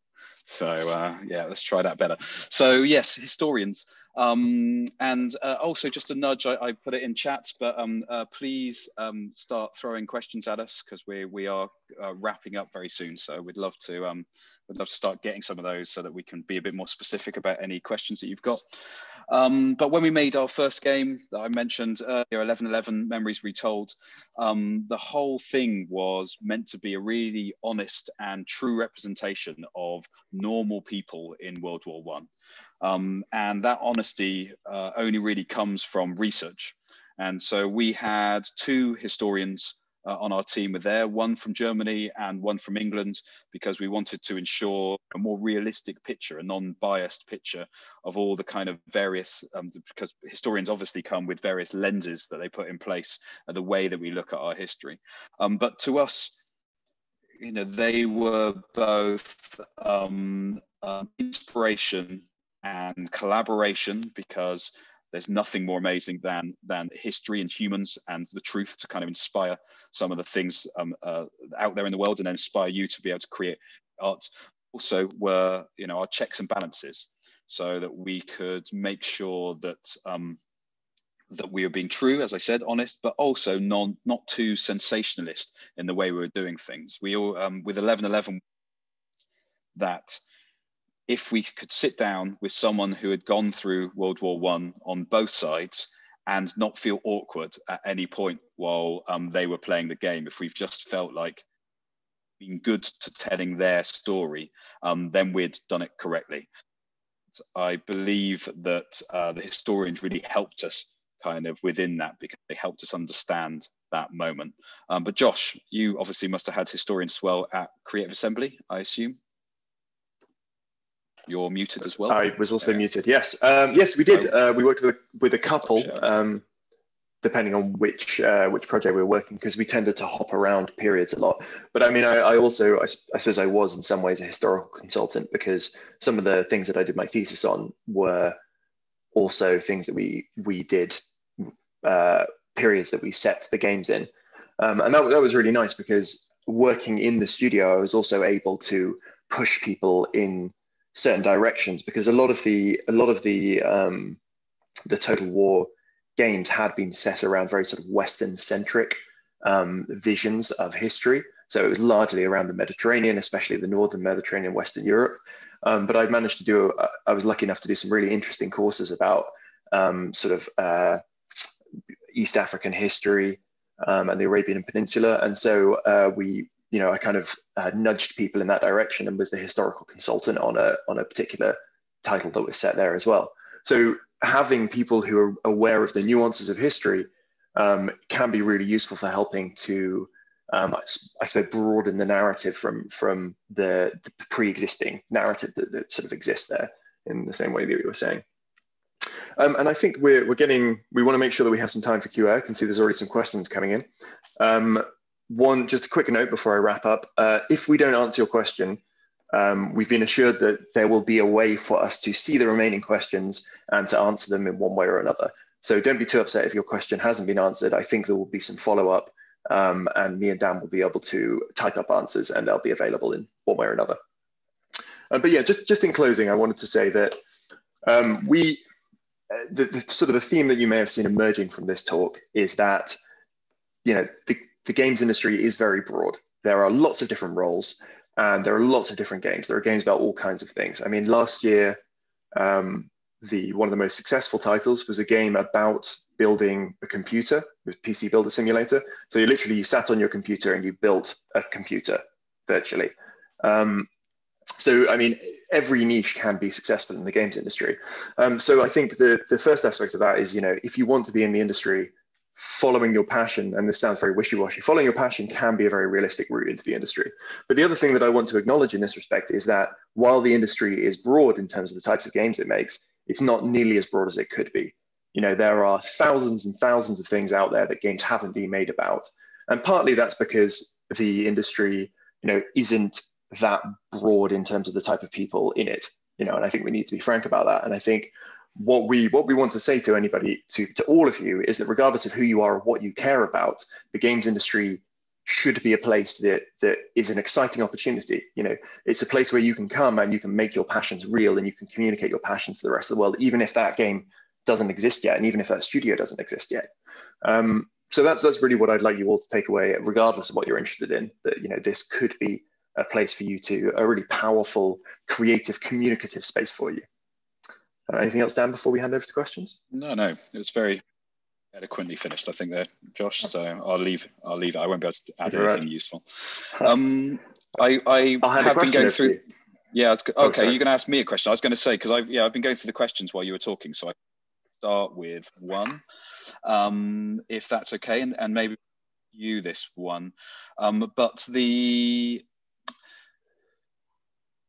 So uh, yeah, let's try that better. So yes, historians. Um, and uh, also just a nudge, I, I, put it in chat, but um, uh, please um, start throwing questions at us because we, we are uh, wrapping up very soon. So we'd love to um, we'd love to start getting some of those so that we can be a bit more specific about any questions that you've got. Um, but when we made our first game that I mentioned earlier, 1111 Memories Retold, um, the whole thing was meant to be a really honest and true representation of normal people in World War One. Um, and that honesty uh, only really comes from research. And so we had two historians uh, on our team were there, one from Germany and one from England, because we wanted to ensure a more realistic picture, a non-biased picture of all the kind of various, um, because historians obviously come with various lenses that they put in place, and the way that we look at our history. Um, but to us, you know, they were both um, uh, inspiration and collaboration because there's nothing more amazing than than history and humans and the truth to kind of inspire some of the things um, uh, out there in the world and inspire you to be able to create art also were you know our checks and balances so that we could make sure that um, that we were being true, as I said, honest, but also non not too sensationalist in the way we were doing things. We all um, with eleven eleven that if we could sit down with someone who had gone through World War One on both sides and not feel awkward at any point while um, they were playing the game, if we've just felt like being good to telling their story, um, then we'd done it correctly. I believe that uh, the historians really helped us kind of within that because they helped us understand that moment. Um, but Josh, you obviously must have had historians as well at Creative Assembly, I assume. You're muted as well.
I was also muted. Yes, um, yes, we did. Uh, we worked with with a couple, um, depending on which uh, which project we were working, because we tended to hop around periods a lot. But I mean, I, I also, I, I, suppose, I was in some ways a historical consultant because some of the things that I did my thesis on were also things that we we did uh, periods that we set the games in, um, and that that was really nice because working in the studio, I was also able to push people in certain directions because a lot of the a lot of the um, the total war games had been set around very sort of western centric um, visions of history. So it was largely around the mediterranean especially the northern mediterranean western europe. Um, but i managed to do i was lucky enough to do some really interesting courses about um, sort of uh, east african history um, and the arabian peninsula. And so uh, we you know, I kind of uh, nudged people in that direction and was the historical consultant on a on a particular title that was set there as well. So having people who are aware of the nuances of history um, can be really useful for helping to, um, I, suppose, broaden the narrative from from the, the pre-existing narrative that, that, sort of exists there in the same way that you were saying. Um, and I think we're, we're getting, we want to make sure that we have some time for QA. I can see there's already some questions coming in. One, just a quick note before I wrap up. Uh, if we don't answer your question, um, we've been assured that there will be a way for us to see the remaining questions and to answer them in one way or another. So don't be too upset if your question hasn't been answered. I think there will be some follow up um, and me and Dan will be able to type up answers and they'll be available in one way or another. Uh, but yeah, just, just in closing, I wanted to say that um, we, uh, the, the, sort of the theme that you may have seen emerging from this talk is that, you know, the, the games industry is very broad. There are lots of different roles and there are lots of different games. There are games about all kinds of things. I mean, last year, um, the one of the most successful titles was a game about building a computer with PC Builder Simulator. So you literally you sat on your computer and you built a computer virtually. Um, so I mean, every niche can be successful in the games industry. Um, so I think the the first aspect of that is you know if you want to be in the industry, following your passion, and this sounds very wishy-washy, following your passion can be a very realistic route into the industry. But the other thing that I want to acknowledge in this respect is that while the industry is broad in terms of the types of games it makes, it's not nearly as broad as it could be. You know, there are thousands and thousands of things out there that games haven't been made about. And partly that's because the industry, you know, isn't that broad in terms of the type of people in it. You know, and I think we need to be frank about that. And I think what we what we want to say to anybody to to all of you is that regardless of who you are or what you care about the games industry should be a place that that is an exciting opportunity. You know it's a place where you can come and you can make your passions real and you can communicate your passions to the rest of the world even if that game doesn't exist yet and even if that studio doesn't exist yet. Um, so that's that's really what i'd like you all to take away regardless of what you're interested in that you know this could be a place for you to a really powerful creative communicative space for you uh, anything else, Dan, before we hand over to questions?
No, no, it was very eloquently finished, I think, there, Josh. So I'll leave. I'll leave it. I won't be able to add anything right. useful. Um, I, I [laughs] have been going through. Yeah. Oh, okay. Oh, you're going to ask me a question. I was going to say because I yeah I've been going through the questions while you were talking, so I start with one, um, if that's okay, and and maybe you this one, um, but the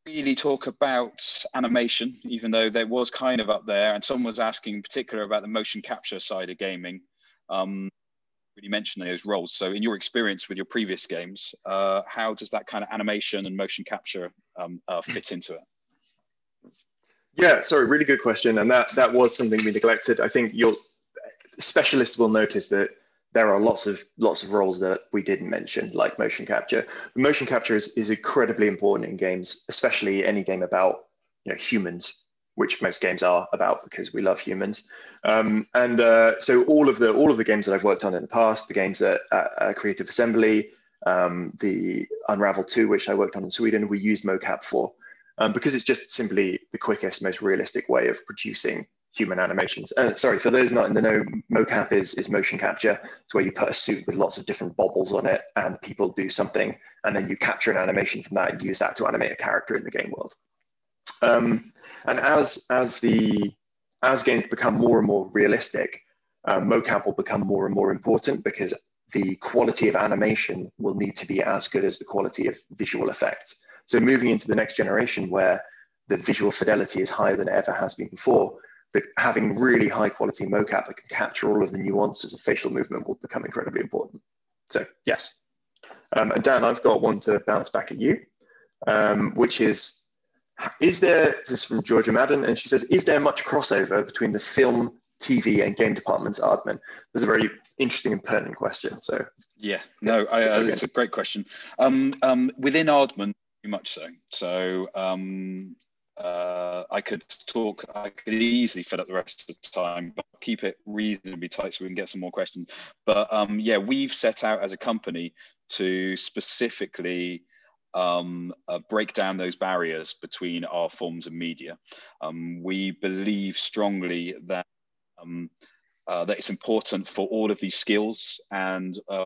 really talk about animation, even though there was kind of up there, and someone was asking in particular about the motion capture side of gaming. Um, really mention those roles. So, in your experience with your previous games, uh, how does that kind of animation and motion capture um, uh, fit into it?
Yeah, sorry, really good question, and that that was something we neglected. I think your specialists will notice that there are lots of lots of roles that we didn't mention, like motion capture. Motion capture is, is incredibly important in games, especially any game about you know humans which most games are about because we love humans. Um, and uh, so all of the all of the games that I've worked on in the past, the games at, at Creative Assembly, um, the Unravel 2, which I worked on in Sweden, we used mocap for um, because it's just simply the quickest, most realistic way of producing human animations. Uh, sorry, for those not in the know, mocap is, is motion capture. It's where you put a suit with lots of different bobbles on it and people do something, and then you capture an animation from that and use that to animate a character in the game world. Um, and as as the as games become more and more realistic, uh, mocap will become more and more important because the quality of animation will need to be as good as the quality of visual effects. So moving into the next generation where the visual fidelity is higher than it ever has been before, the, having really high quality mocap that can capture all of the nuances of facial movement will become incredibly important. So yes. Um, and Dan, I've got one to bounce back at you, um, which is is there, this is from Georgia Madden, and she says, is there much crossover between the film, TV, and game departments, Aardman? This is a very interesting and pertinent question. So,
yeah, no, I, uh, it's a great question. Um, um, within Aardman, much so. So, um, uh, I could talk, I could easily fill up the rest of the time, but keep it reasonably tight so we can get some more questions. But um, yeah, we've set out as a company to specifically um, uh, break down those barriers between our forms of media. Um, we believe strongly that um, uh, that it's important for all of these skills and uh,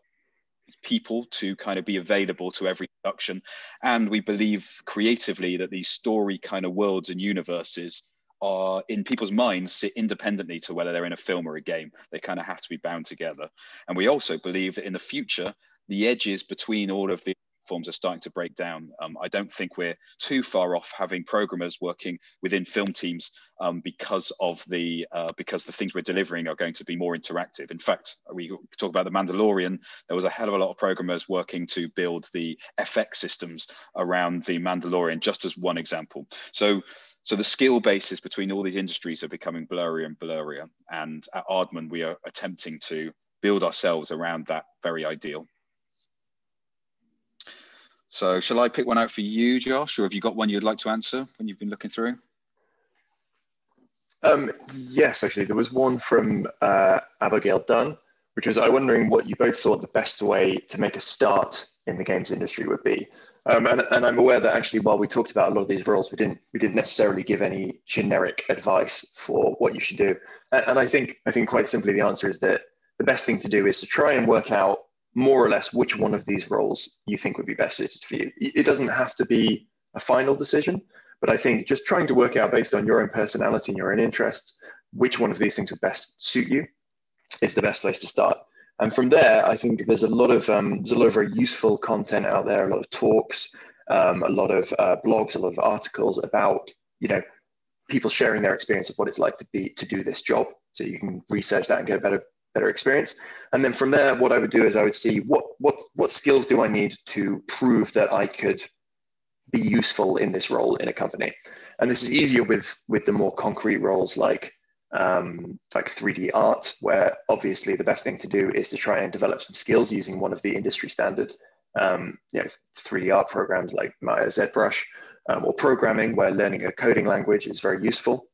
people to kind of be available to every production, and we believe creatively that these story kind of worlds and universes are in people's minds sit independently to whether they're in a film or a game. They kind of have to be bound together. And we also believe that in the future, the edges between all of the platforms are starting to break down. Um, I don't think we're too far off having programmers working within film teams um, because of the uh, because the things we're delivering are going to be more interactive. In fact, we talk about the Mandalorian. There was a hell of a lot of programmers working to build the FX systems around the Mandalorian, just as one example. So. So the skill bases between all these industries are becoming blurrier and blurrier. And at Aardman, we are attempting to build ourselves around that very ideal. So shall I pick one out for you, Josh, or have you got one you'd like to answer when you've been looking through?
Um, yes, actually, there was one from uh, Abigail Dunn, which was I'm wondering what you both thought the best way to make a start in the games industry would be. Um, and, and, I'm aware that actually, while we talked about a lot of these roles, we didn't we didn't necessarily give any generic advice for what you should do. And, and I think I think quite simply the answer is that the best thing to do is to try and work out more or less which one of these roles you think would be best suited for you. It doesn't have to be a final decision, but I think just trying to work out based on your own personality and your own interests, which one of these things would best suit you is the best place to start. And from there, I think there's a lot of um, there's a lot of very useful content out there, a lot of talks, um, a lot of uh, blogs, a lot of articles about you know people sharing their experience of what it's like to be to do this job. So you can research that and get a better better experience. And then from there, what I would do is I would see what what what skills do I need to prove that I could be useful in this role in a company. And this is easier with with the more concrete roles like um, like 3D art, where obviously the best thing to do is to try and develop some skills using one of the industry standard um, you know, 3D art programs like Maya ZBrush, um, or programming, where learning a coding language is very useful.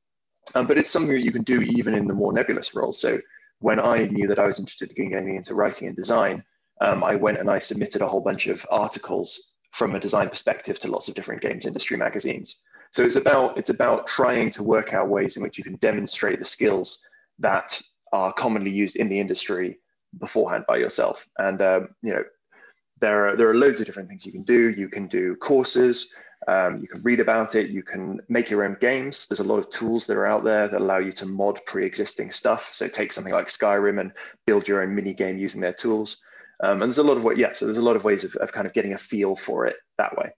Um, but it's something that you can do even in the more nebulous roles. So when I knew that I was interested in getting into writing and design, um, I went and I submitted a whole bunch of articles from a design perspective to lots of different games industry magazines. So it's about it's about trying to work out ways in which you can demonstrate the skills that are commonly used in the industry beforehand by yourself. And um, you know, there are there are loads of different things you can do. You can do courses. Um, you can read about it. You can make your own games. There's a lot of tools that are out there that allow you to mod pre-existing stuff. So take something like Skyrim and build your own mini game using their tools. Um, and there's a lot of way, yeah. So there's a lot of ways of, of kind of getting a feel for it that way.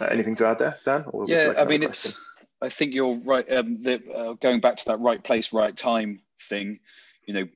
Uh, anything to add there, Dan?
yeah, like I mean, question? it's. I think you're right. Um, the, uh, going back to that right place, right time thing. You know,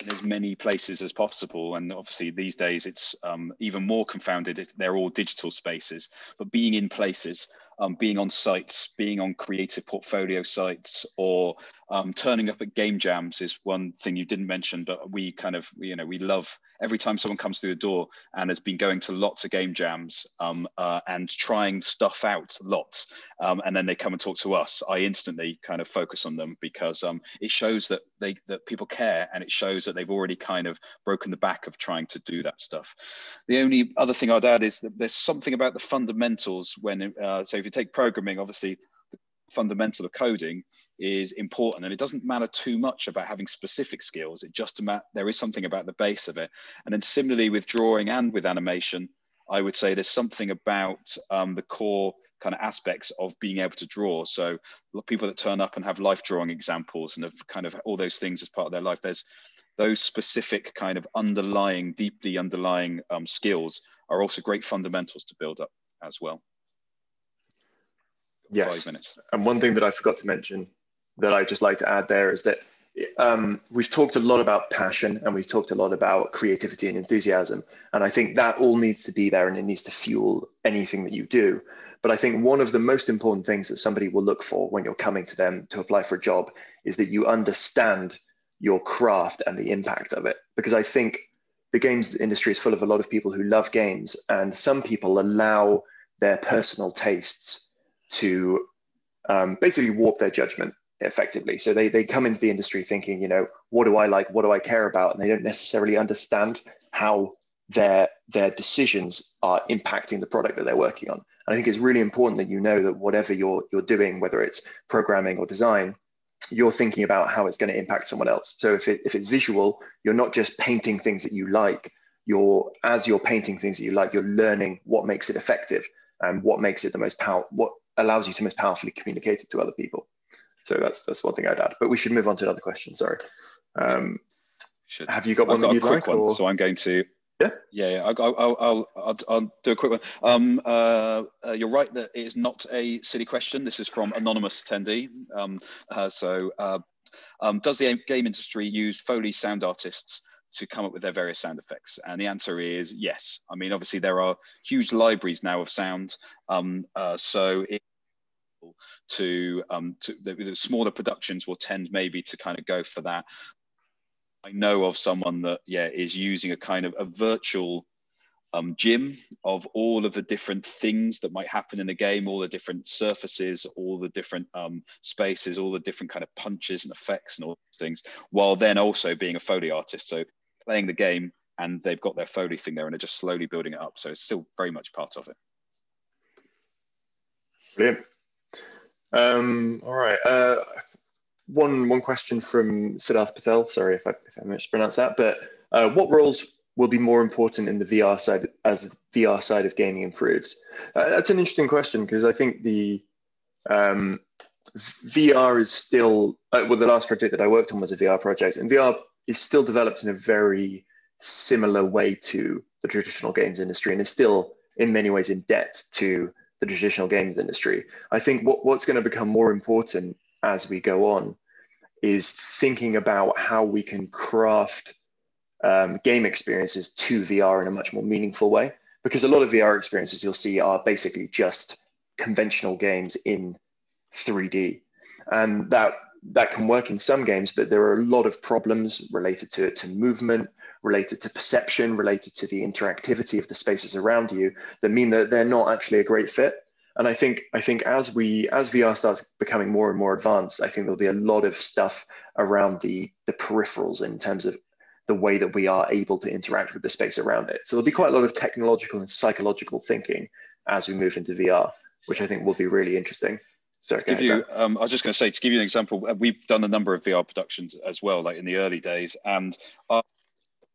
in as many places as possible. And obviously, these days it's um, even more confounded. It's, they're all digital spaces, but being in places um, being on sites, being on creative portfolio sites, or um, turning up at game jams is one thing you didn't mention, but we kind of, you know, we love every time someone comes through the door and has been going to lots of game jams um, uh, and trying stuff out lots, um, and then they come and talk to us, I instantly kind of focus on them because um, it shows that they that people care and it shows that they've already kind of broken the back of trying to do that stuff. The only other thing I'd add is that there's something about the fundamentals when, uh, so if you take programming, obviously the fundamental of coding is important and it doesn't matter too much about having specific skills it just about there is something about the base of it. And then similarly with drawing and with animation i would say there's something about um, the core kind of aspects of being able to draw. So people that turn up and have life drawing examples and have kind of all those things as part of their life there's those specific kind of underlying deeply underlying um, skills are also great fundamentals to build up as well.
Yes. and one thing that i forgot to mention that I just like to add there is that um, we've talked a lot about passion and we've talked a lot about creativity and enthusiasm. And I think that all needs to be there and it needs to fuel anything that you do. But I think one of the most important things that somebody will look for when you're coming to them to apply for a job is that you understand your craft and the impact of it. Because I think the games industry is full of a lot of people who love games, and some people allow their personal tastes to um, basically warp their judgment effectively. So they, they come into the industry thinking, you know, what do I like? What do I care about? And they don't necessarily understand how their their decisions are impacting the product that they're working on. And I think it's really important that you know that whatever you're you're doing, whether it's programming or design, you're thinking about how it's going to impact someone else. So if it, if it's visual, you're not just painting things that you like. You're as you're painting things that you like, you're learning what makes it effective and what makes it the most power, what allows you to most powerfully communicate it to other people. So that's that's one thing I'd add. But we should move on to another question. Sorry. Um, should. Have you got one?
I've got
a
quick like, one, or? so I'm going to.
Yeah.
Yeah, yeah. I'll, I'll, I'll, I'll, I'll do a quick one. Um, uh, uh, you're right that it is not a silly question. This is from anonymous attendee. Um, uh, so, uh, um, does the game industry use Foley sound artists to come up with their various sound effects? And the answer is yes. I mean, obviously there are huge libraries now of sound. Um, uh, so it to, um, to the, the, smaller productions will tend maybe to kind of go for that. I know of someone that yeah is using a kind of a virtual um, gym of all of the different things that might happen in a game, all the different surfaces, all the different um, spaces, all the different kind of punches and effects and all these things, while then also being a Foley artist. So playing the game and they've got their Foley thing there and they're just slowly building it up. So it's still very much part of it.
Brilliant. Um, all right. Uh, one one question from Siddharth Patel. Sorry if I, if I mispronounced that, but uh, what roles will be more important in the VR side as the VR side of gaming improves? Uh, that's an interesting question because I think the um, VR is still uh, well. The last project that I worked on was a VR project, and VR is still developed in a very similar way to the traditional games industry, and is still in many ways in debt to the traditional games industry. I think what, what's going to become more important as we go on is thinking about how we can craft um, game experiences to VR in a much more meaningful way. Because a lot of VR experiences you'll see are basically just conventional games in 3D. And that that can work in some games, but there are a lot of problems related to, it to movement, related to perception, related to the interactivity of the spaces around you that mean that they're not actually a great fit. And I think I think as we as VR starts becoming more and more advanced, I think there'll be a lot of stuff around the the peripherals in terms of the way that we are able to interact with the space around it. So there'll be quite a lot of technological and psychological thinking as we move into VR, which I think will be really interesting.
So give you, um, I was just going to say to give you an example, uh, we've done a number of VR productions as well, like in the early days, and our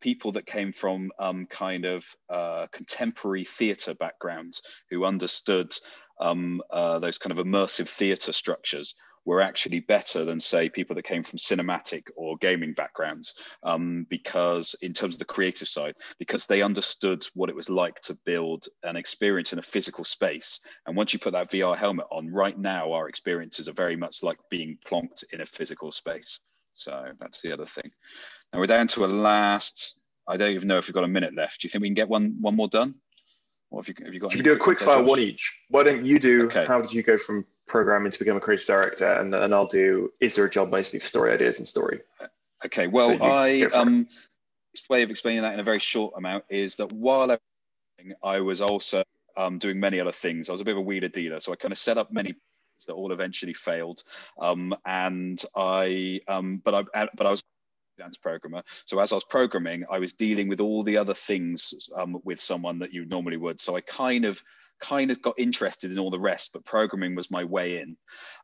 people that came from um, kind of uh, contemporary theatre backgrounds who understood um, uh, those kind of immersive theatre structures were actually better than say people that came from cinematic or gaming backgrounds um, because in terms of the creative side because they understood what it was like to build an experience in a physical space. And once you put that vr helmet on right now our experiences are very much like being plonked in a physical space so that's the other thing. Now we're down to a last. I don't even know if we've got a minute left. Do you think we can get one one more done? What have you, have you got?
Should we do a quick fire one each? Why don't you do okay. how did you go from programming to become a creative director, and then I'll do is there a job mostly for story ideas and story.
Okay. Well, so I um, way of explaining that in a very short amount is that while I was also um, doing many other things. I was a bit of a wheeler dealer, so I kind of set up many that all eventually failed. Um, and I, um, but I, but I was dance programmer. So as I was programming, I was dealing with all the other things um, with someone that you normally would. So I kind of kind of got interested in all the rest, but programming was my way in.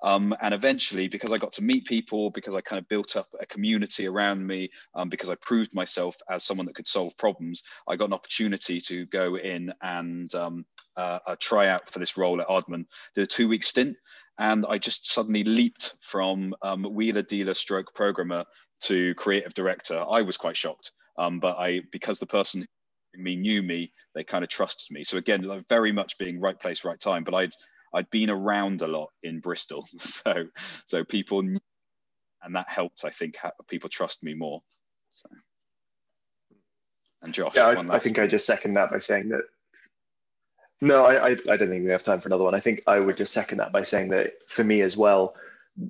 Um, and eventually, because I got to meet people, because I kind of built up a community around me, um, because I proved myself as someone that could solve problems, I got an opportunity to go in and um, uh, try out for this role at Aardman. Did a two week stint, and I just suddenly leaped from um, wheeler dealer stroke programmer to creative director. I was quite shocked, um, but I because the person me knew me, they kind of trusted me. So again, like very much being right place, right time. But I'd I'd been around a lot in Bristol, [laughs] so so people knew, and that helped. I think people trust me more. So. And Josh,
yeah, I, I think I just second that by saying that no, I, I, I don't think we have time for another one. I think I would just second that by saying that for me as well,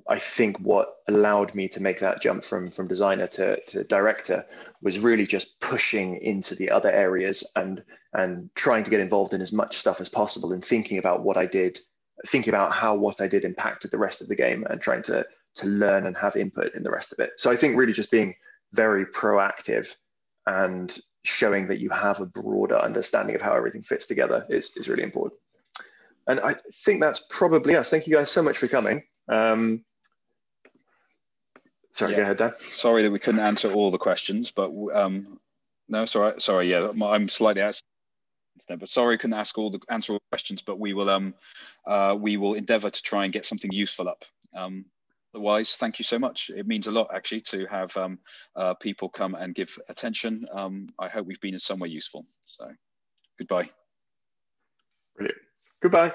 I think what allowed me to make that jump from from designer to, to director was really just pushing into the other areas and and trying to get involved in as much stuff as possible and thinking about what I did, thinking about how what I did impacted the rest of the game and trying to to learn and have input in the rest of it. So I think really just being very proactive and showing that you have a broader understanding of how everything fits together is, is really important. And I think that's probably us. Thank you guys so much for coming. Um, sorry, yeah. go ahead, Dan.
Sorry that we couldn't answer all the questions, but um, no, sorry, sorry, yeah, I'm slightly out. But sorry, couldn't ask all the answer all the questions, but we will um, uh, we will endeavour to try and get something useful up. Um, otherwise, thank you so much. It means a lot actually to have um, uh, people come and give attention. Um, I hope we've been in some way useful. So goodbye.
Brilliant. Goodbye.